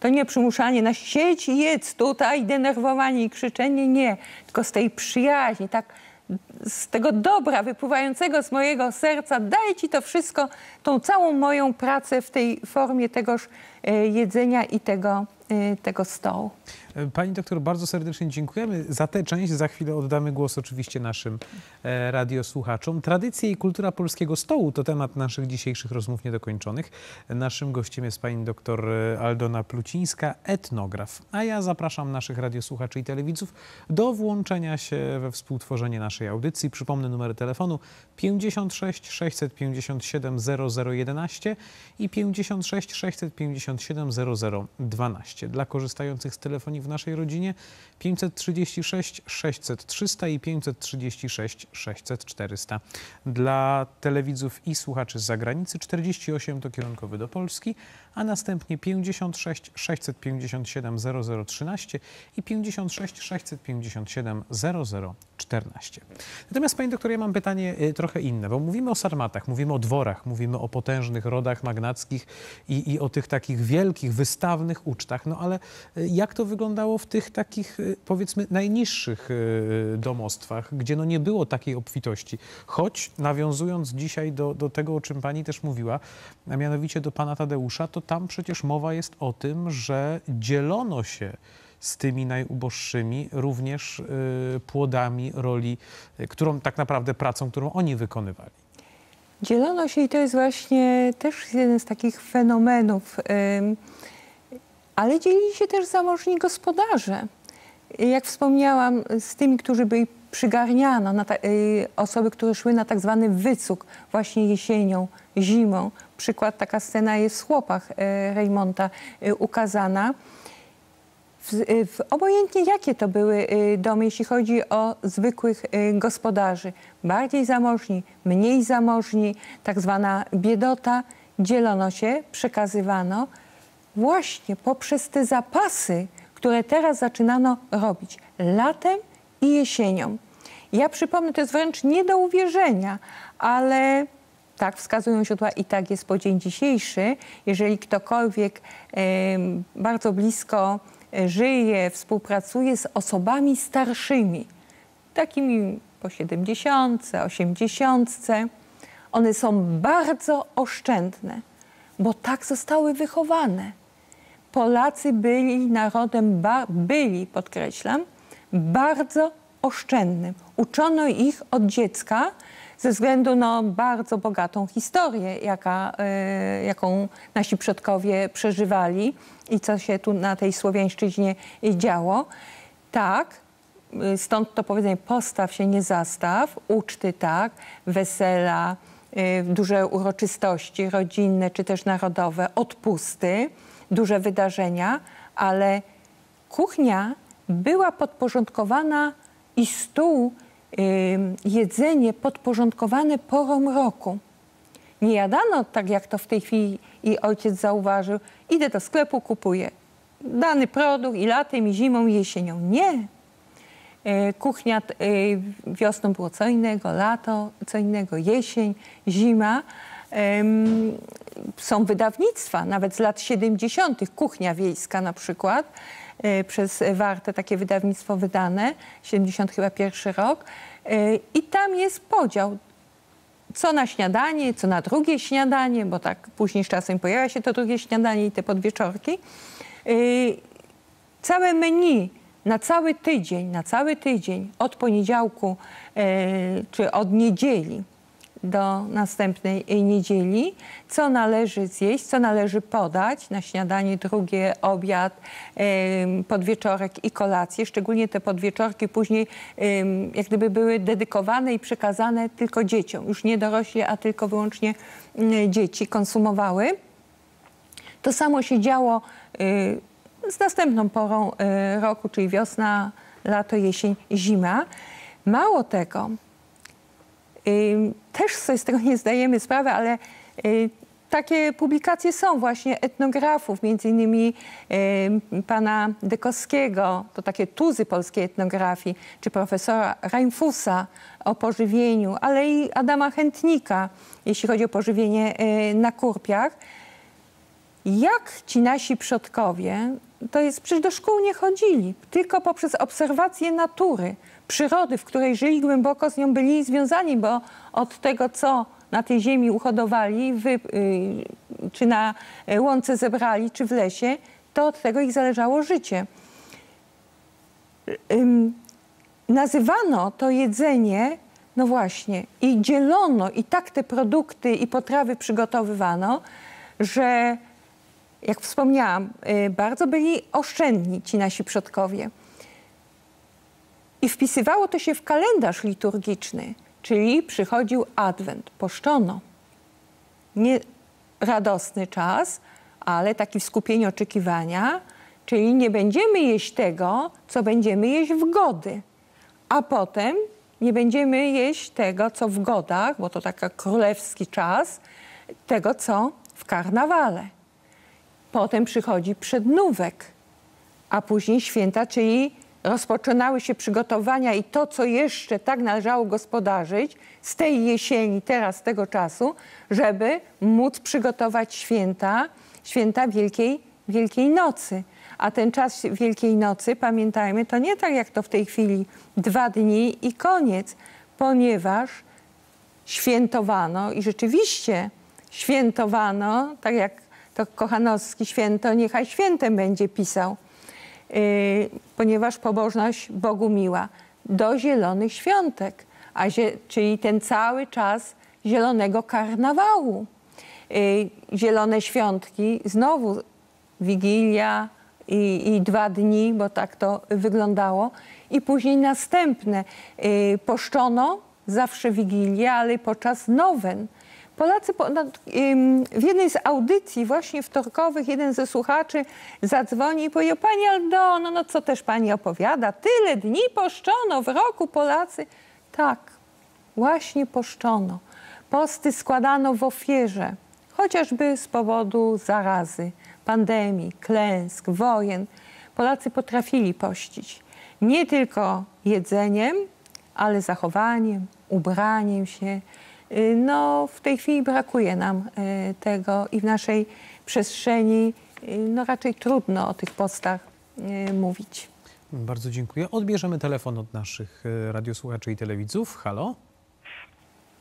To nie przymuszanie na sieć jedz tutaj, denerwowanie i krzyczenie, nie. Tylko z tej przyjaźni, tak z tego dobra wypływającego z mojego serca, daję Ci to wszystko, tą całą moją pracę w tej formie tegoż e, jedzenia i tego, tego stołu. Pani doktor, bardzo serdecznie dziękujemy za tę część. Za chwilę oddamy głos oczywiście naszym e, radiosłuchaczom. Tradycje i kultura polskiego stołu to temat naszych dzisiejszych rozmów niedokończonych. Naszym gościem jest pani doktor e, Aldona Plucińska, etnograf. A ja zapraszam naszych radiosłuchaczy i telewidzów do włączenia się we współtworzenie naszej audycji. Przypomnę numer telefonu 56 657 0011 i 56 657 0012. Dla korzystających z telefonii w naszej rodzinie 536 600 300 i 536 600 400. Dla telewidzów i słuchaczy z zagranicy 48 to kierunkowy do Polski, a następnie 56 657 0013 i 56 657 0014. Natomiast Pani doktor, ja mam pytanie y, trochę inne, bo mówimy o sarmatach, mówimy o dworach, mówimy o potężnych rodach magnackich i, i o tych takich wielkich, wystawnych ucztach, no ale y, jak to wyglądało w tych takich, y, powiedzmy, najniższych domostwach, gdzie no nie było takiej obfitości, choć nawiązując dzisiaj do, do tego, o czym Pani też mówiła, a mianowicie do Pana Tadeusza, to tam przecież mowa jest o tym, że dzielono się z tymi najuboższymi również y, płodami roli, y, którą tak naprawdę pracą, którą oni wykonywali. Dzielono się i to jest właśnie też jeden z takich fenomenów, ale dzielili się też zamożni gospodarze. Jak wspomniałam, z tymi, którzy byli przygarniano, y, osoby, które szły na tak zwany wycuk właśnie jesienią, zimą. Przykład, taka scena jest w Chłopach y, Rejmonta y, ukazana. W, w, obojętnie jakie to były domy, jeśli chodzi o zwykłych gospodarzy, bardziej zamożni, mniej zamożni, tak zwana biedota, dzielono się, przekazywano właśnie poprzez te zapasy, które teraz zaczynano robić. Latem i jesienią. Ja przypomnę, to jest wręcz nie do uwierzenia, ale tak wskazują źródła i tak jest po dzień dzisiejszy. Jeżeli ktokolwiek e, bardzo blisko żyje, współpracuje z osobami starszymi, takimi po 70, 80, one są bardzo oszczędne, bo tak zostały wychowane. Polacy byli narodem, byli, podkreślam, bardzo oszczędnym. Uczono ich od dziecka ze względu na bardzo bogatą historię, jaka, y, jaką nasi przodkowie przeżywali i co się tu na tej słowiańszczyźnie działo. Tak, y, stąd to powiedzenie postaw się nie zastaw, uczty tak, wesela, y, duże uroczystości rodzinne czy też narodowe, odpusty, duże wydarzenia, ale kuchnia była podporządkowana i stół, jedzenie podporządkowane porą roku. Nie jadano tak, jak to w tej chwili i ojciec zauważył, idę do sklepu, kupuję dany produkt i latem, i zimą, i jesienią. Nie. Y, kuchnia y, wiosną było co innego, lato co innego, jesień, zima. Są wydawnictwa, nawet z lat 70., kuchnia wiejska na przykład, y, przez Wartę, takie wydawnictwo wydane, 70 chyba pierwszy rok. Y, I tam jest podział co na śniadanie, co na drugie śniadanie, bo tak później z czasem pojawia się to drugie śniadanie i te podwieczorki. Y, całe menu na cały tydzień, na cały tydzień, od poniedziałku czy od niedzieli do następnej niedzieli, co należy zjeść, co należy podać na śniadanie, drugie, obiad, podwieczorek i kolację. Szczególnie te podwieczorki później jak gdyby były dedykowane i przekazane tylko dzieciom. Już nie dorośli, a tylko wyłącznie mm, dzieci konsumowały. To samo się działo y, z następną porą y, roku, czyli wiosna, lato, jesień, zima. Mało tego, też sobie z tego nie zdajemy sprawy, ale y, takie publikacje są właśnie etnografów, między innymi pana Dekowskiego, to takie tuzy polskiej etnografii, czy profesora Reinfusa o pożywieniu, ale i Adama Chętnika, jeśli chodzi o pożywienie y, na kurpiach. Jak ci nasi przodkowie, to jest przecież do szkół nie chodzili, tylko poprzez obserwację natury, przyrody, w której żyli głęboko z nią byli związani, bo od tego, co na tej ziemi uhodowali, wy, y, czy na łące zebrali, czy w lesie, to od tego ich zależało życie. nazywano to jedzenie, no właśnie, i dzielono, i tak te produkty i potrawy przygotowywano, że jak wspomniałam, y, bardzo byli oszczędni ci nasi przodkowie. I wpisywało to się w kalendarz liturgiczny, czyli przychodził Adwent, poszczono. Nie radosny czas, ale taki w skupieniu oczekiwania, czyli nie będziemy jeść tego, co będziemy jeść w gody, a potem nie będziemy jeść tego, co w godach, bo to taki królewski czas, tego, co w karnawale. Potem przychodzi przednówek, a później święta, czyli rozpoczynały się przygotowania i to, co jeszcze tak należało gospodarzyć z tej jesieni, teraz, tego czasu, żeby móc przygotować święta, święta Wielkiej, Wielkiej Nocy. A ten czas Wielkiej Nocy, pamiętajmy, to nie tak jak to w tej chwili dwa dni i koniec, ponieważ świętowano i rzeczywiście świętowano, tak jak to Kochanowski święto, niechaj świętem będzie pisał ponieważ pobożność Bogu miła, do zielonych świątek, a czyli ten cały czas zielonego karnawału. Y, zielone świątki, znowu Wigilia i, i dwa dni, bo tak to wyglądało, i później następne. Y, poszczono zawsze Wigilię, ale podczas nowen. Polacy no, w jednej z audycji właśnie wtorkowych jeden ze słuchaczy zadzwoni i powiedział, Pani Aldono, no co też Pani opowiada? Tyle dni poszczono w roku Polacy. Tak, właśnie poszczono. Posty składano w ofierze, chociażby z powodu zarazy, pandemii, klęsk, wojen. Polacy potrafili pościć. Nie tylko jedzeniem, ale zachowaniem, ubraniem się, no, w tej chwili brakuje nam y, tego i w naszej przestrzeni y, no, raczej trudno o tych postach mówić. Bardzo dziękuję. Odbierzemy telefon od naszych radiosłuchaczy i telewidzów. Halo?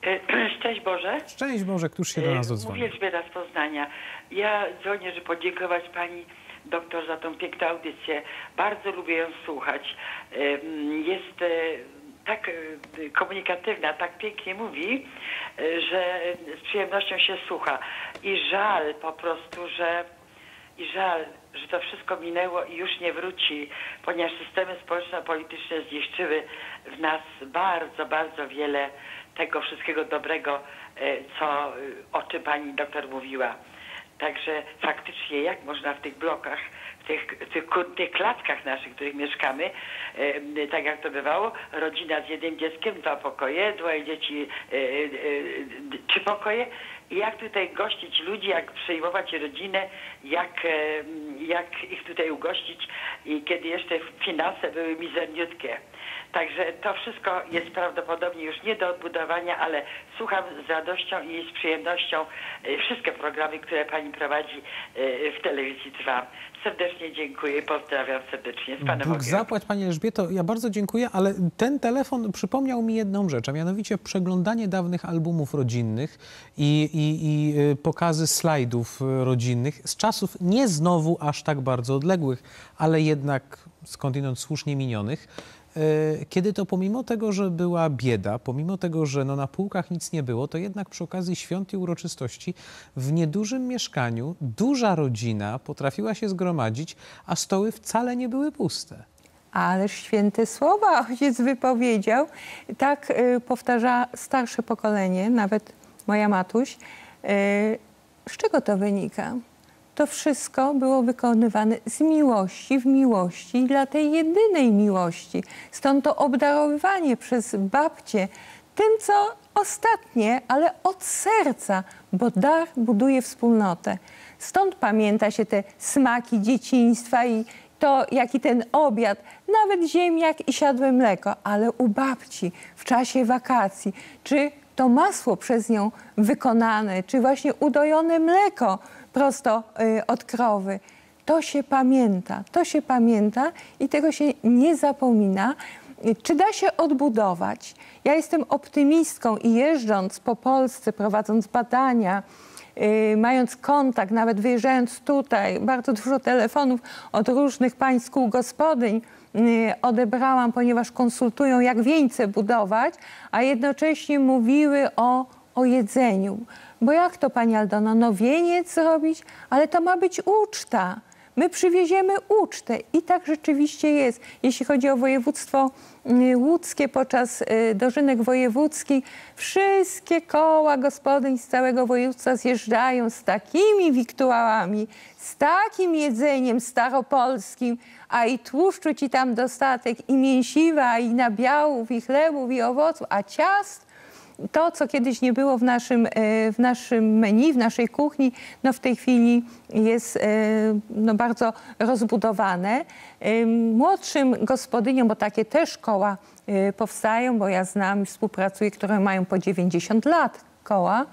Szczęść Boże. Szczęść Boże, któż się do nas odzwonił? Mówię Elżbieta z Poznania. Ja dzwonię, żeby podziękować Pani doktor za tą piękną audycję. Bardzo lubię ją słuchać. Jest tak y, komunikatywna, tak pięknie mówi, y, że z przyjemnością się słucha. I żal po prostu, że i żal, że to wszystko minęło i już nie wróci, ponieważ systemy społeczno-polityczne zniszczyły w nas bardzo, bardzo wiele tego wszystkiego dobrego, y, co, o czym pani doktor mówiła. Także faktycznie jak można w tych blokach tych, tych, tych klatkach naszych, w których mieszkamy, e, tak jak to bywało, rodzina z jednym dzieckiem, dwa pokoje, dwoje dzieci, e, e, trzy pokoje. I jak tutaj gościć ludzi, jak przejmować rodzinę, jak, jak ich tutaj ugościć i kiedy jeszcze finanse były mizerniutkie. Także to wszystko jest prawdopodobnie już nie do odbudowania, ale słucham z radością i z przyjemnością wszystkie programy, które Pani prowadzi w telewizji Trwam. Serdecznie dziękuję, pozdrawiam serdecznie z Panem Bóg Bogiem. zapłać Pani Elżbieto, ja bardzo dziękuję, ale ten telefon przypomniał mi jedną rzecz, a mianowicie przeglądanie dawnych albumów rodzinnych i, i, i y, pokazy slajdów y, rodzinnych z czasów nie znowu aż tak bardzo odległych, ale jednak skądinąd słusznie minionych. Y, Kiedy to pomimo tego, że była bieda, pomimo tego, że no na półkach nic nie było, to jednak przy okazji świąt i uroczystości w niedużym mieszkaniu duża rodzina potrafiła się zgromadzić, a stoły wcale nie były puste. Ależ święte słowa ojciec wypowiedział. Tak y, powtarza starsze pokolenie, nawet moja matuś. Y, z czego to wynika? To wszystko było wykonywane z miłości, w miłości dla tej jedynej miłości. Stąd to obdarowywanie przez babcię tym, co ostatnie, ale od serca, bo dar buduje wspólnotę. Stąd pamięta się te smaki dzieciństwa i to, jaki ten obiad, nawet ziemniak i siadłe mleko, ale u babci w czasie wakacji, czy to masło przez nią wykonane, czy właśnie udojone mleko prosto y, od krowy. To się pamięta, to się pamięta i tego się nie zapomina. Czy da się odbudować? Ja jestem optymistką i jeżdżąc po Polsce, prowadząc badania, y, mając kontakt, nawet wyjeżdżając tutaj, bardzo dużo telefonów od różnych państw kół gospodyń y, odebrałam, ponieważ konsultują, jak wieńce budować, a jednocześnie mówiły o, o jedzeniu. Bo jak to, Pani Aldono, no wieniec zrobić, ale to ma być uczta. My przywieziemy ucztę i tak rzeczywiście jest. Jeśli chodzi o województwo y, łódzkie, podczas y, dożynek wojewódzkich, wszystkie koła gospodyń z całego województwa zjeżdżają z takimi wiktuałami, z takim jedzeniem staropolskim, a i tłuszczu ci tam dostatek, i mięsiwa, i nabiałów, i chlebów, i owoców, a ciast to, co kiedyś nie było w naszym, e, w naszym menu, w naszej kuchni, no w tej chwili jest e, no bardzo rozbudowane. E, Młodszym gospodyniom, bo takie też koła powstają, bo ja znam współpracuję, które mają po 90 lat koła,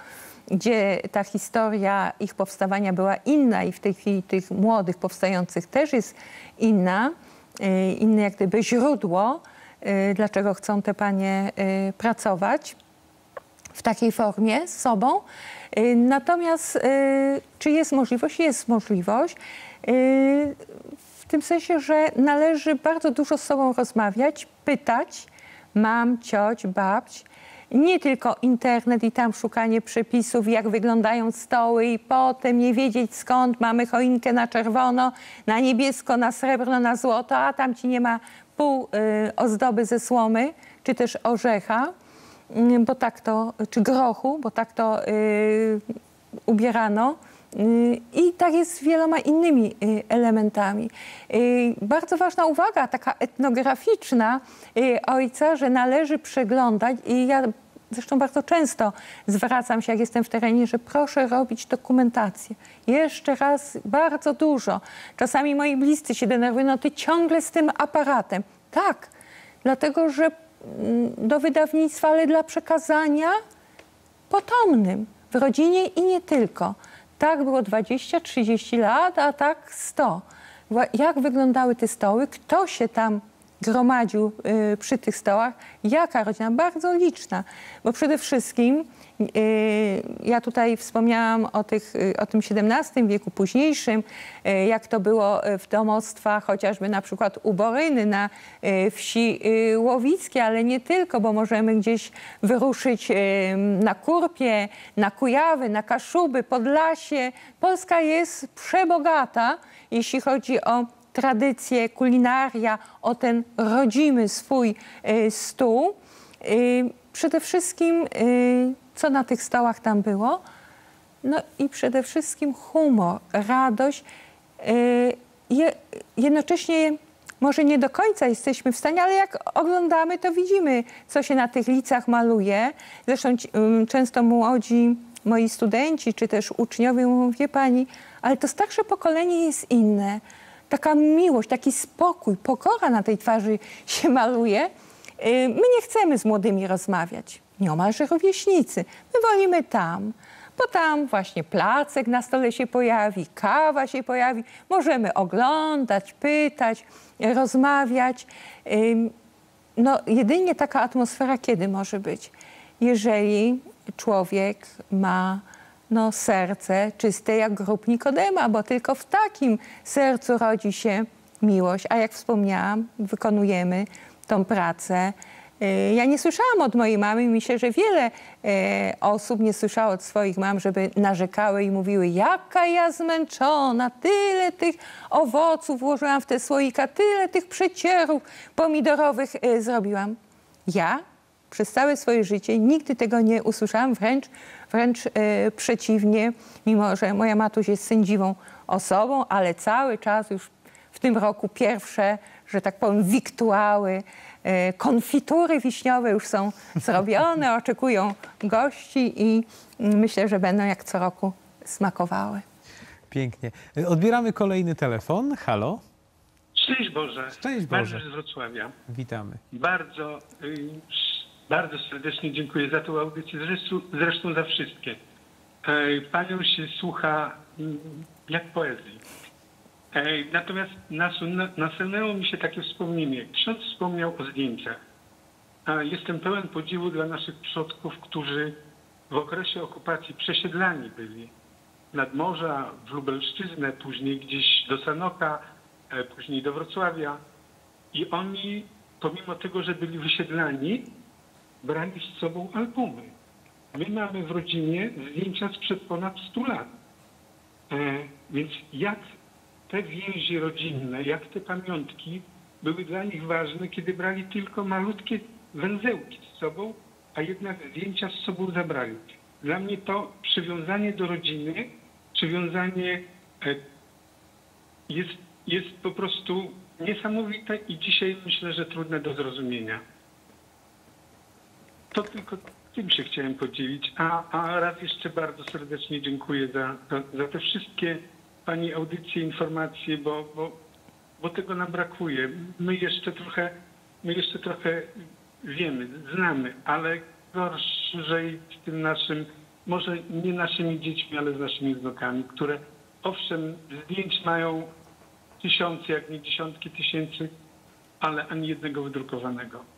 gdzie ta historia ich powstawania była inna i w tej chwili tych młodych powstających też jest inna, inne jak gdyby źródło, dlaczego chcą te panie pracować w takiej formie z sobą. Y, Natomiast y, czy jest możliwość? Jest możliwość. Y, W tym sensie, że należy bardzo dużo z sobą rozmawiać, pytać mam, cioć, babć. Nie tylko internet i tam szukanie przepisów, jak wyglądają stoły i potem nie wiedzieć skąd mamy choinkę na czerwono, na niebiesko, na srebrno, na złoto, a tam ci nie ma pół y, ozdoby ze słomy, czy też orzecha bo tak to, czy grochu, bo tak to y, ubierano. Y, I tak jest z wieloma innymi y, elementami. Bardzo ważna uwaga, taka etnograficzna ojca, że należy przeglądać i ja zresztą bardzo często zwracam się, jak jestem w terenie, że proszę robić dokumentację. Jeszcze raz, bardzo dużo. Czasami moi bliscy się denerwują, no ty ciągle z tym aparatem. Tak, dlatego że mm, do wydawnictwa, ale dla przekazania potomnym w rodzinie i nie tylko. Tak było 20-30 lat, a tak 100. Wła- Jak wyglądały te stoły? Kto się tam gromadził y, przy tych stołach? Jaka rodzina? Bardzo liczna, bo przede wszystkim y, ja tutaj wspomniałam o, tych, y, o tym XVII wieku późniejszym, jak to było w domostwach, chociażby na przykład u Boryny na wsi Łowickiej, ale nie tylko, bo możemy gdzieś wyruszyć na Kurpie, na Kujawy, na Kaszuby, Podlasie. Polska jest przebogata, jeśli chodzi o tradycje, kulinaria, o ten rodzimy swój y, stół. Y, Przede wszystkim, y, co na tych stołach tam było? No i przede wszystkim humor, radość. Je, jednocześnie może nie do końca jesteśmy w stanie, ale jak oglądamy, to widzimy, co się na tych licach maluje. Zresztą ym, często młodzi moi studenci, czy też uczniowie mówią, wie pani, ale to starsze pokolenie jest inne. Taka miłość, taki spokój, pokora na tej twarzy się maluje. Y, My nie chcemy z młodymi rozmawiać, nieomalże rówieśnicy. My wolimy tam, bo tam właśnie placek na stole się pojawi, kawa się pojawi, możemy oglądać, pytać, rozmawiać. No, jedynie taka atmosfera kiedy może być? Jeżeli człowiek ma no, serce czyste jak grób Nikodema, bo tylko w takim sercu rodzi się miłość. A jak wspomniałam, wykonujemy tą pracę. Y, Ja nie słyszałam od mojej mamy, myślę, że wiele e, osób nie słyszało od swoich mam, żeby narzekały i mówiły, jaka ja zmęczona, tyle tych owoców włożyłam w te słoika, tyle tych przecierów pomidorowych e, zrobiłam. Ja przez całe swoje życie nigdy tego nie usłyszałam, wręcz, wręcz e, przeciwnie, mimo że moja matuś jest sędziwą osobą, ale cały czas już w tym roku pierwsze, że tak powiem, wiktuały, e, konfitury wiśniowe już są zrobione, oczekują gości i mm, myślę, że będą jak co roku smakowały. Pięknie. Odbieramy kolejny telefon. Halo, Szczęść Boże. Szczęść Boże. Mariusz z Wrocławia. witamy. Bardzo, y, bardzo serdecznie dziękuję za tę audycję, zresztą, zresztą za wszystkie. E, Panią się słucha mm, jak poezji. E, Natomiast nasunę- nasunęło mi się takie wspomnienie. Ksiądz wspomniał o zdjęciach. Jestem pełen podziwu dla naszych przodków, którzy w okresie okupacji przesiedlani byli nad morza, w Lubelszczyznę, później gdzieś do Sanoka, e, później do Wrocławia. I oni, pomimo tego, że byli wysiedlani, brali z sobą albumy. My mamy w rodzinie zdjęcia sprzed ponad 100 lat. E, więc jak te więzi rodzinne, jak te pamiątki były dla nich ważne, kiedy brali tylko malutkie węzełki z sobą, a jednak zdjęcia z sobą zabrali. Dla mnie to przywiązanie do rodziny, przywiązanie e, jest, jest po prostu niesamowite i dzisiaj myślę, że trudne do zrozumienia. To tylko tym się chciałem podzielić. A, a raz jeszcze bardzo serdecznie dziękuję za, za, za te wszystkie Pani audycje, informacje, bo, bo, bo tego nam brakuje. My jeszcze trochę, my jeszcze trochę wiemy, znamy, ale gorzej z tym naszym, może nie naszymi dziećmi, ale z naszymi wnukami, które owszem zdjęć mają tysiące, jak nie dziesiątki tysięcy, ale ani jednego wydrukowanego.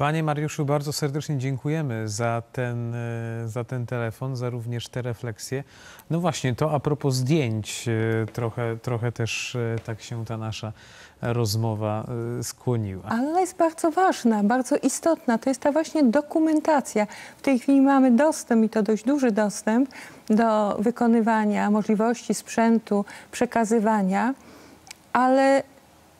Panie Mariuszu, bardzo serdecznie dziękujemy za ten, e, za ten telefon, za również te refleksje. No właśnie, to a propos zdjęć, e, trochę, trochę też e, tak się ta nasza rozmowa skłoniła. Ale ona jest bardzo ważna, bardzo istotna. To jest ta właśnie dokumentacja. W tej chwili mamy dostęp, i to dość duży dostęp, do wykonywania możliwości sprzętu, przekazywania, ale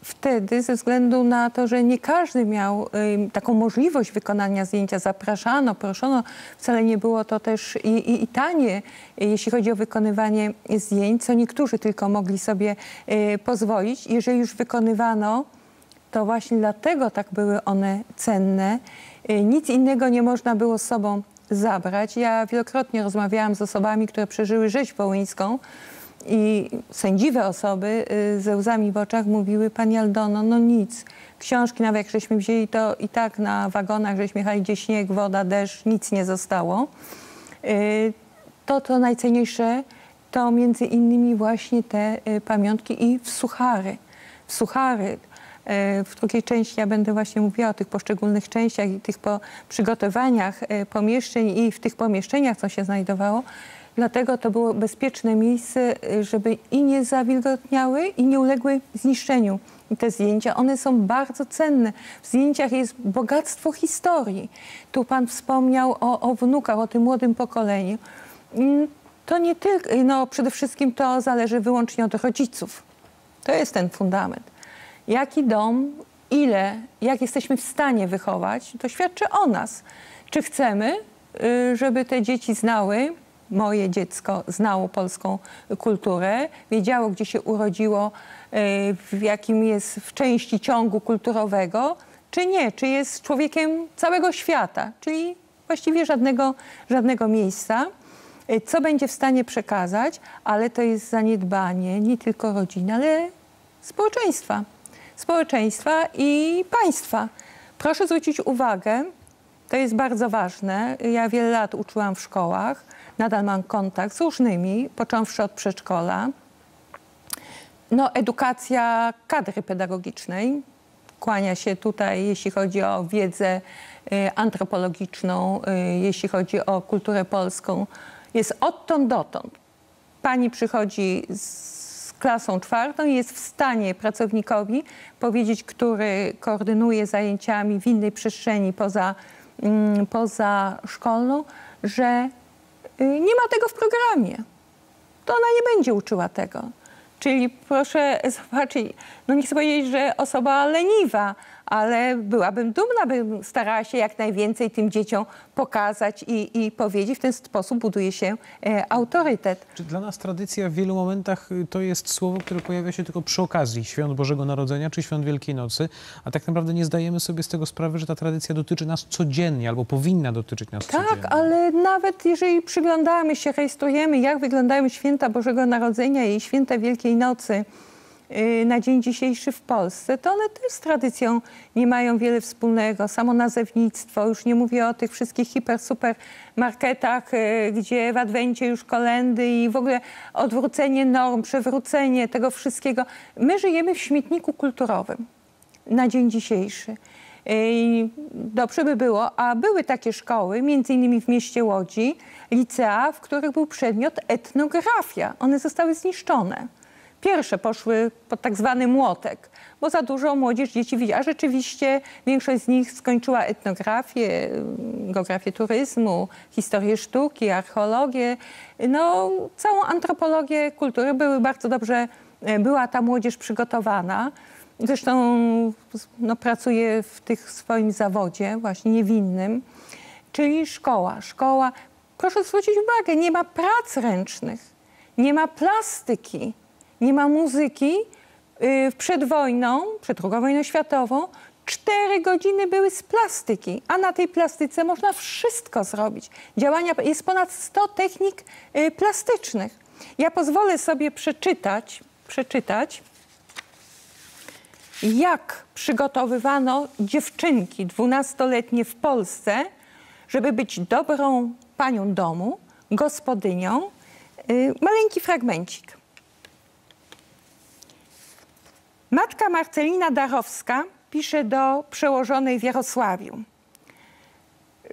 wtedy ze względu na to, że nie każdy miał taką możliwość wykonania zdjęcia, zapraszano, proszono, wcale nie było to też i, i, i tanie, jeśli chodzi o wykonywanie zdjęć, co niektórzy tylko mogli sobie y, pozwolić. Jeżeli już wykonywano, to właśnie dlatego tak były one cenne. Y, Nic innego nie można było z sobą zabrać. Ja wielokrotnie rozmawiałam z osobami, które przeżyły rzeź wołyńską i sędziwe osoby y, ze łzami w oczach mówiły, Pani Aldono, no nic. Książki, nawet jak żeśmy wzięli, to i tak na wagonach, żeśmy jechali, gdzie śnieg, woda, deszcz, nic nie zostało. Y, To, to najcenniejsze, to między innymi właśnie te y, pamiątki i w suchary. W suchary. W drugiej części ja będę właśnie mówiła o tych poszczególnych częściach i tych po przygotowaniach pomieszczeń i w tych pomieszczeniach, co się znajdowało. Dlatego to było bezpieczne miejsce, e, żeby i nie zawilgotniały, i nie uległy zniszczeniu. I te zdjęcia, one są bardzo cenne. W zdjęciach jest bogactwo historii. Tu pan wspomniał o, o wnukach, o tym młodym pokoleniu. Mm, To nie tylko, no przede wszystkim to zależy wyłącznie od rodziców. To jest ten fundament. Jaki dom, ile, jak jesteśmy w stanie wychować, to świadczy o nas. Czy chcemy, y, żeby te dzieci znały, moje dziecko znało polską kulturę, wiedziało, gdzie się urodziło, y, w jakim jest w części ciągu kulturowego, czy nie, czy jest człowiekiem całego świata, czyli właściwie żadnego, żadnego miejsca y, co będzie w stanie przekazać, ale to jest zaniedbanie nie tylko rodziny, ale społeczeństwa. Społeczeństwa i państwa. Proszę zwrócić uwagę, To jest bardzo ważne. Ja wiele lat uczyłam w szkołach, nadal mam kontakt z różnymi, począwszy od przedszkola. No, edukacja kadry pedagogicznej kłania się tutaj, jeśli chodzi o wiedzę y, antropologiczną, y, jeśli chodzi o kulturę polską. Jest odtąd dotąd. Pani przychodzi z klasą czwartą i jest w stanie pracownikowi powiedzieć, który koordynuje zajęciami w innej przestrzeni poza, mm, poza szkolną, że y, nie ma tego w programie. To ona nie będzie uczyła tego. Czyli proszę zobaczyć, no nie chcę powiedzieć, że osoba leniwa, ale byłabym dumna, bym starała się jak najwięcej tym dzieciom pokazać i, i powiedzieć. W ten sposób buduje się e, autorytet. Czy dla nas tradycja w wielu momentach y, to jest słowo, które pojawia się tylko przy okazji świąt Bożego Narodzenia czy świąt Wielkiej Nocy, a tak naprawdę nie zdajemy sobie z tego sprawy, że ta tradycja dotyczy nas codziennie albo powinna dotyczyć nas Tak, codziennie. ale nawet jeżeli przyglądamy się, rejestrujemy, jak wyglądają święta Bożego Narodzenia i święta Wielkiej Nocy, na dzień dzisiejszy w Polsce, to one też z tradycją nie mają wiele wspólnego. Samo nazewnictwo, już nie mówię o tych wszystkich hiper, super marketach, y, gdzie w Adwencie już kolendy i w ogóle odwrócenie norm, przewrócenie tego wszystkiego. My żyjemy w śmietniku kulturowym na dzień dzisiejszy. I dobrze by było, a były takie szkoły, między innymi w mieście Łodzi, licea, w których był przedmiot etnografia. One zostały zniszczone. Pierwsze poszły pod tak zwany młotek, bo za dużo młodzież dzieci widzi. A rzeczywiście większość z nich skończyła etnografię, geografię turyzmu, historię sztuki, archeologię, no całą antropologię kultury. Były bardzo dobrze, e, była ta młodzież przygotowana. Zresztą no, pracuję w tych swoim zawodzie, właśnie niewinnym, czyli szkoła. Szkoła, proszę zwrócić uwagę, nie ma prac ręcznych, nie ma plastyki, nie ma muzyki. Yy, Przed wojną, przed II wojną światową, cztery godziny były z plastyki, a na tej plastyce można wszystko zrobić. Działania, jest ponad 100 technik yy, plastycznych. Ja pozwolę sobie przeczytać, przeczytać jak przygotowywano dziewczynki dwunastoletnie w Polsce, żeby być dobrą panią domu, gospodynią. Yy, Maleńki fragmencik. Matka Marcelina Darowska pisze do przełożonej w Jarosławiu,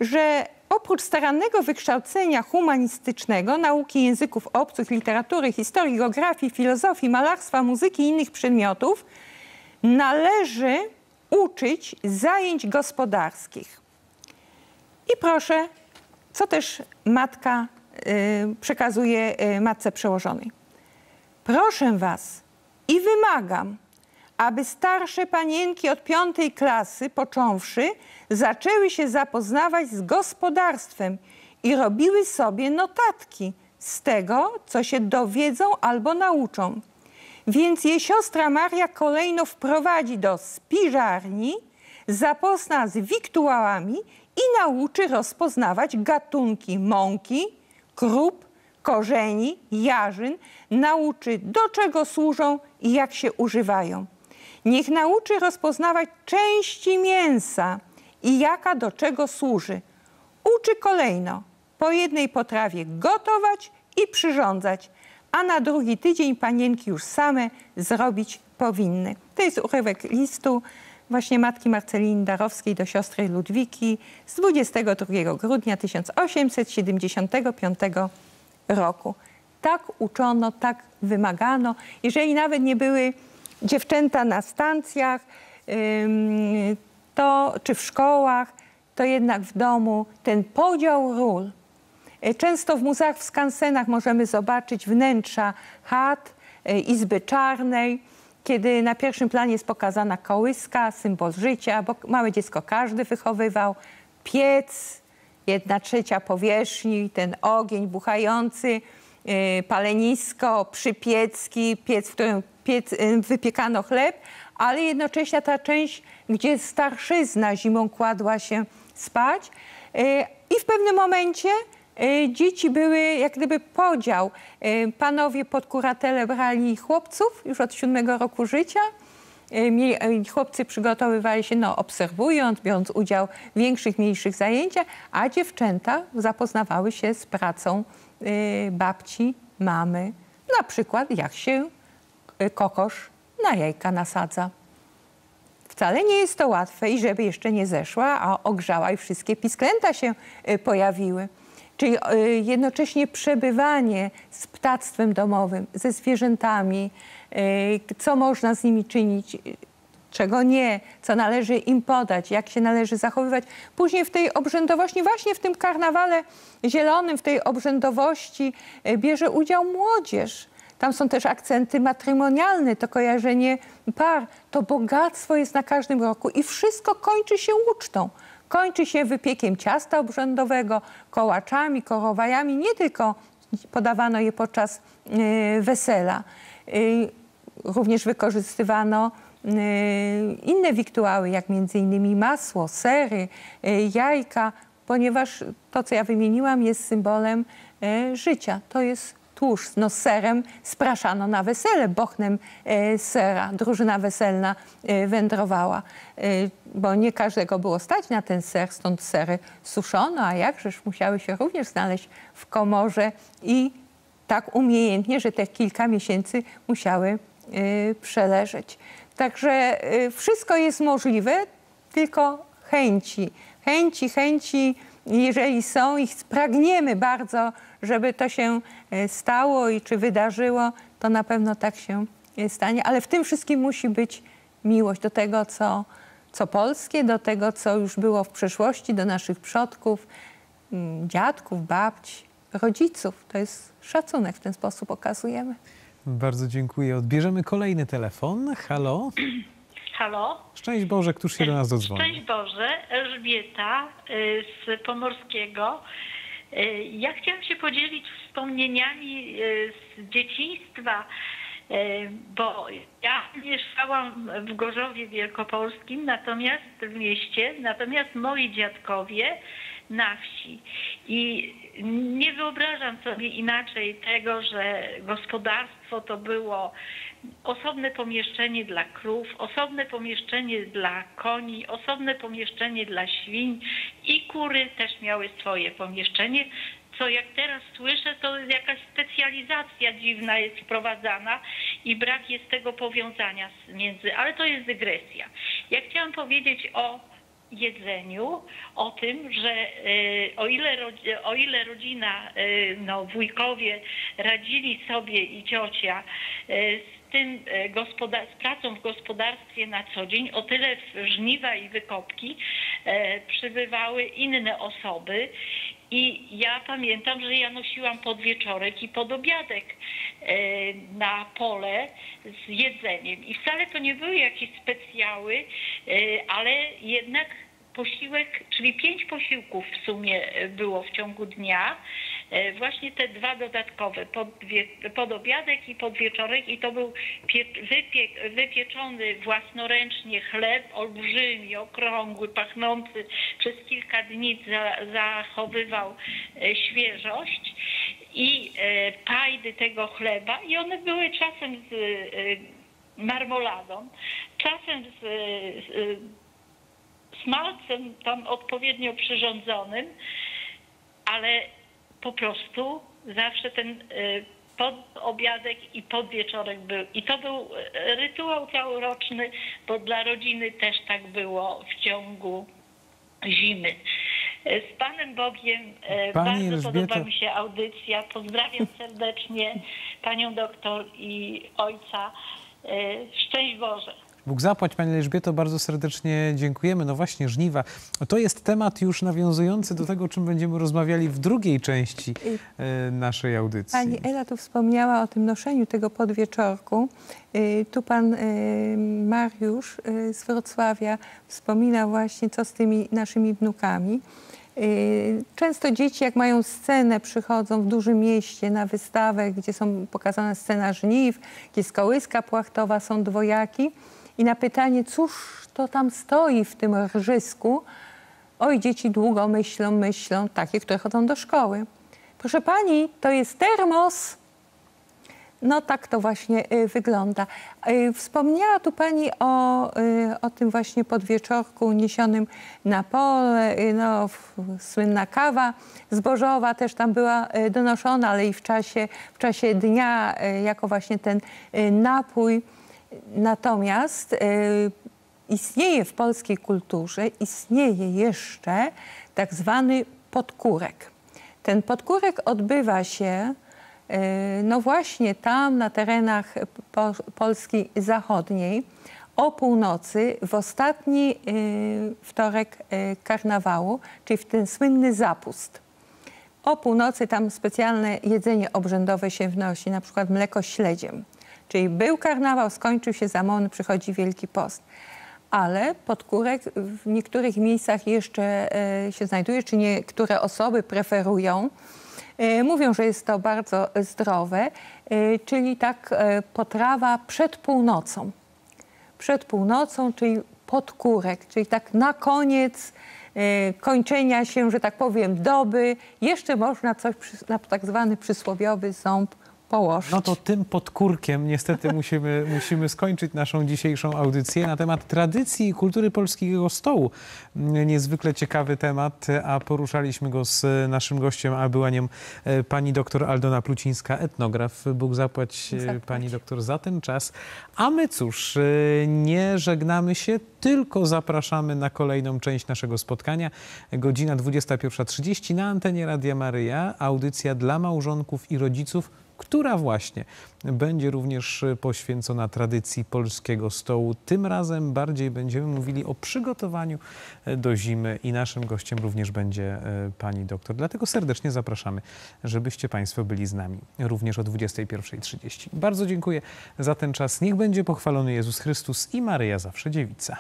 że oprócz starannego wykształcenia humanistycznego, nauki języków obcych, literatury, historii, geografii, filozofii, malarstwa, muzyki i innych przedmiotów, należy uczyć zajęć gospodarskich. I proszę, co też matka y, przekazuje y, matce przełożonej. Proszę was i wymagam, aby starsze panienki od piątej klasy, począwszy, zaczęły się zapoznawać z gospodarstwem i robiły sobie notatki z tego, co się dowiedzą albo nauczą. Więc jej siostra Maria kolejno wprowadzi do spiżarni, zapozna z wiktuałami i nauczy rozpoznawać gatunki mąki, krup, korzeni, jarzyn, nauczy do czego służą i jak się używają. Niech nauczy rozpoznawać części mięsa i jaka do czego służy. Uczy kolejno po jednej potrawie gotować i przyrządzać, a na drugi tydzień panienki już same zrobić powinny. To jest urywek listu właśnie matki Marceliny Darowskiej do siostry Ludwiki z 22 grudnia 1875 roku. Tak uczono, tak wymagano. Jeżeli nawet nie były dziewczęta na stacjach, to, czy w szkołach, to jednak w domu ten podział ról. E, Często w muzeach, w skansenach możemy zobaczyć wnętrza chat, e, izby czarnej, kiedy na pierwszym planie jest pokazana kołyska, symbol życia, bo małe dziecko każdy wychowywał, piec, jedna trzecia powierzchni, ten ogień buchający, palenisko, przypiecki, piec, w którym piec, e, wypiekano chleb, ale jednocześnie ta część, gdzie starszyzna zimą kładła się spać. E, I w pewnym momencie dzieci były jak gdyby podział. Panowie pod kuratelę brali chłopców już od siódmego roku życia, chłopcy przygotowywali się, no, obserwując, biorąc udział w większych, mniejszych zajęciach, a dziewczęta zapoznawały się z pracą babci, mamy. Na przykład, jak się e, kokosz na jajka nasadza. Wcale nie jest to łatwe i żeby jeszcze nie zeszła, a ogrzała i wszystkie pisklęta się y, pojawiły. Czyli y, jednocześnie przebywanie z ptactwem domowym, ze zwierzętami, y, co można z nimi czynić, y, czego nie, co należy im podać, jak się należy zachowywać. Później w tej obrzędowości, właśnie w tym karnawale zielonym, w tej obrzędowości y, bierze udział młodzież. Tam są też akcenty matrymonialne, to kojarzenie par, to bogactwo jest na każdym roku i wszystko kończy się ucztą. Kończy się wypiekiem ciasta obrzędowego, kołaczami, korowajami. Nie tylko podawano je podczas y, wesela. Y, również wykorzystywano inne wiktuały, jak między innymi masło, sery, y, jajka, ponieważ to, co ja wymieniłam, jest symbolem y, życia. To jest tłuszcz. No, serem spraszano na wesele, bochnem sera. Drużyna weselna wędrowała, bo nie każdego było stać na ten ser, stąd sery suszono, a jakżeż musiały się również znaleźć w komorze i tak umiejętnie, że te kilka miesięcy musiały przeleżeć. Także e, wszystko jest możliwe, tylko chęci. Chęci, chęci, jeżeli są i pragniemy bardzo, żeby to się e, stało i czy wydarzyło, to na pewno tak się e, stanie. Ale w tym wszystkim musi być miłość do tego, co, co polskie, do tego, co już było w przeszłości, do naszych przodków, mm, dziadków, babci, rodziców. To jest szacunek w ten sposób okazujemy. Bardzo dziękuję. Odbierzemy kolejny telefon. Halo? Halo? Szczęść Boże, któż się do nas dodzwoni? Szczęść Boże, Elżbieta y, z Pomorskiego. Y, Ja chciałam się podzielić wspomnieniami y, z dzieciństwa, bo ja mieszkałam w Gorzowie Wielkopolskim, natomiast w mieście, natomiast moi dziadkowie na wsi. I nie wyobrażam sobie inaczej tego, że gospodarstwo to było osobne pomieszczenie dla krów, osobne pomieszczenie dla koni, osobne pomieszczenie dla świń i kury też miały swoje pomieszczenie. Co jak teraz słyszę, to jakaś specjalizacja dziwna jest wprowadzana i brak jest tego powiązania między, ale to jest dygresja. Ja chciałam powiedzieć o jedzeniu, o tym, że e, o ile, o ile rodzina, e, no, wujkowie radzili sobie i ciocia e, z tym z pracą w gospodarstwie na co dzień, o tyle w żniwa i wykopki przybywały inne osoby. I ja pamiętam, że ja nosiłam podwieczorek i podobiadek e, na pole z jedzeniem. I wcale to nie były jakieś specjały, e, ale jednak posiłek, czyli pięć posiłków w sumie było w ciągu dnia. E, Właśnie te dwa dodatkowe, podwie, podobiadek i podwieczorek i to był pie, wypieczony własnoręcznie chleb, olbrzymi, okrągły, pachnący, przez kilka dni za, zachowywał e, świeżość i e, pajdy tego chleba. I one były czasem z marmoladą, czasem z, z smalcem tam odpowiednio przyrządzonym, ale po prostu zawsze ten y, podobiadek i podwieczorek był. I to był y, rytuał całoroczny, bo dla rodziny też tak było w ciągu zimy. Y, Z Panem Bogiem Pani bardzo Elżbieto- podoba mi się audycja. Pozdrawiam serdecznie Panią doktor i ojca. Szczęść Boże. Bóg zapłać, Pani Elżbieto, bardzo serdecznie dziękujemy. No właśnie, żniwa. To jest temat już nawiązujący do tego, o czym będziemy rozmawiali w drugiej części e, naszej audycji. Pani Ela tu wspomniała o tym noszeniu tego podwieczorku. Y, Tu pan y, Mariusz z Wrocławia wspomina właśnie, co z tymi naszymi wnukami. Często dzieci, jak mają scenę, przychodzą w dużym mieście na wystawę, gdzie są pokazane scena żniw, gdzie jest kołyska płachtowa, są dwojaki. I na pytanie, cóż to tam stoi w tym rżysku, oj, dzieci długo myślą, myślą, takie, które chodzą do szkoły. Proszę pani, to jest termos. No tak to właśnie y, wygląda. Y, Wspomniała tu Pani o, y, o tym właśnie podwieczorku uniesionym na pole. Y, No, w- słynna kawa zbożowa też tam była y, donoszona, ale i w czasie, w czasie dnia y, jako właśnie ten napój. Natomiast y, istnieje w polskiej kulturze, istnieje jeszcze tak zwany podkórek. Ten podkórek odbywa się e, no właśnie tam na terenach po, Polski Zachodniej o północy w ostatni e, wtorek karnawału, czyli w ten słynny zapust. O północy tam specjalne jedzenie obrzędowe się wnosi, na przykład mleko śledziem. Czyli był karnawał, skończył się zamon, przychodzi Wielki Post. Ale podkórek w niektórych miejscach jeszcze e, się znajduje, czy niektóre osoby preferują. E, Mówią, że jest to bardzo zdrowe, e, czyli tak potrawa przed północą przed północą, czyli podkórek, czyli tak na koniec kończenia się, że tak powiem, doby, jeszcze można coś na tak zwany przysłowiowy ząb położyć. No to tym podkórkiem niestety musimy, musimy skończyć naszą dzisiejszą audycję na temat tradycji i kultury polskiego stołu. Niezwykle ciekawy temat, a poruszaliśmy go z naszym gościem, a była nią e, pani doktor Aldona Plucińska, etnograf. Bóg zapłać e, Zapłać. pani doktor za ten czas. A my cóż, e, nie żegnamy się, tylko zapraszamy na kolejną część naszego spotkania. Godzina 21.30 na antenie Radia Maryja. Audycja dla małżonków i rodziców która właśnie będzie również poświęcona tradycji polskiego stołu. Tym razem bardziej będziemy mówili o przygotowaniu do zimy i naszym gościem również będzie e, pani doktor. Dlatego serdecznie zapraszamy, żebyście Państwo byli z nami również o 21.30. Bardzo dziękuję za ten czas. Niech będzie pochwalony Jezus Chrystus i Maryja zawsze dziewica.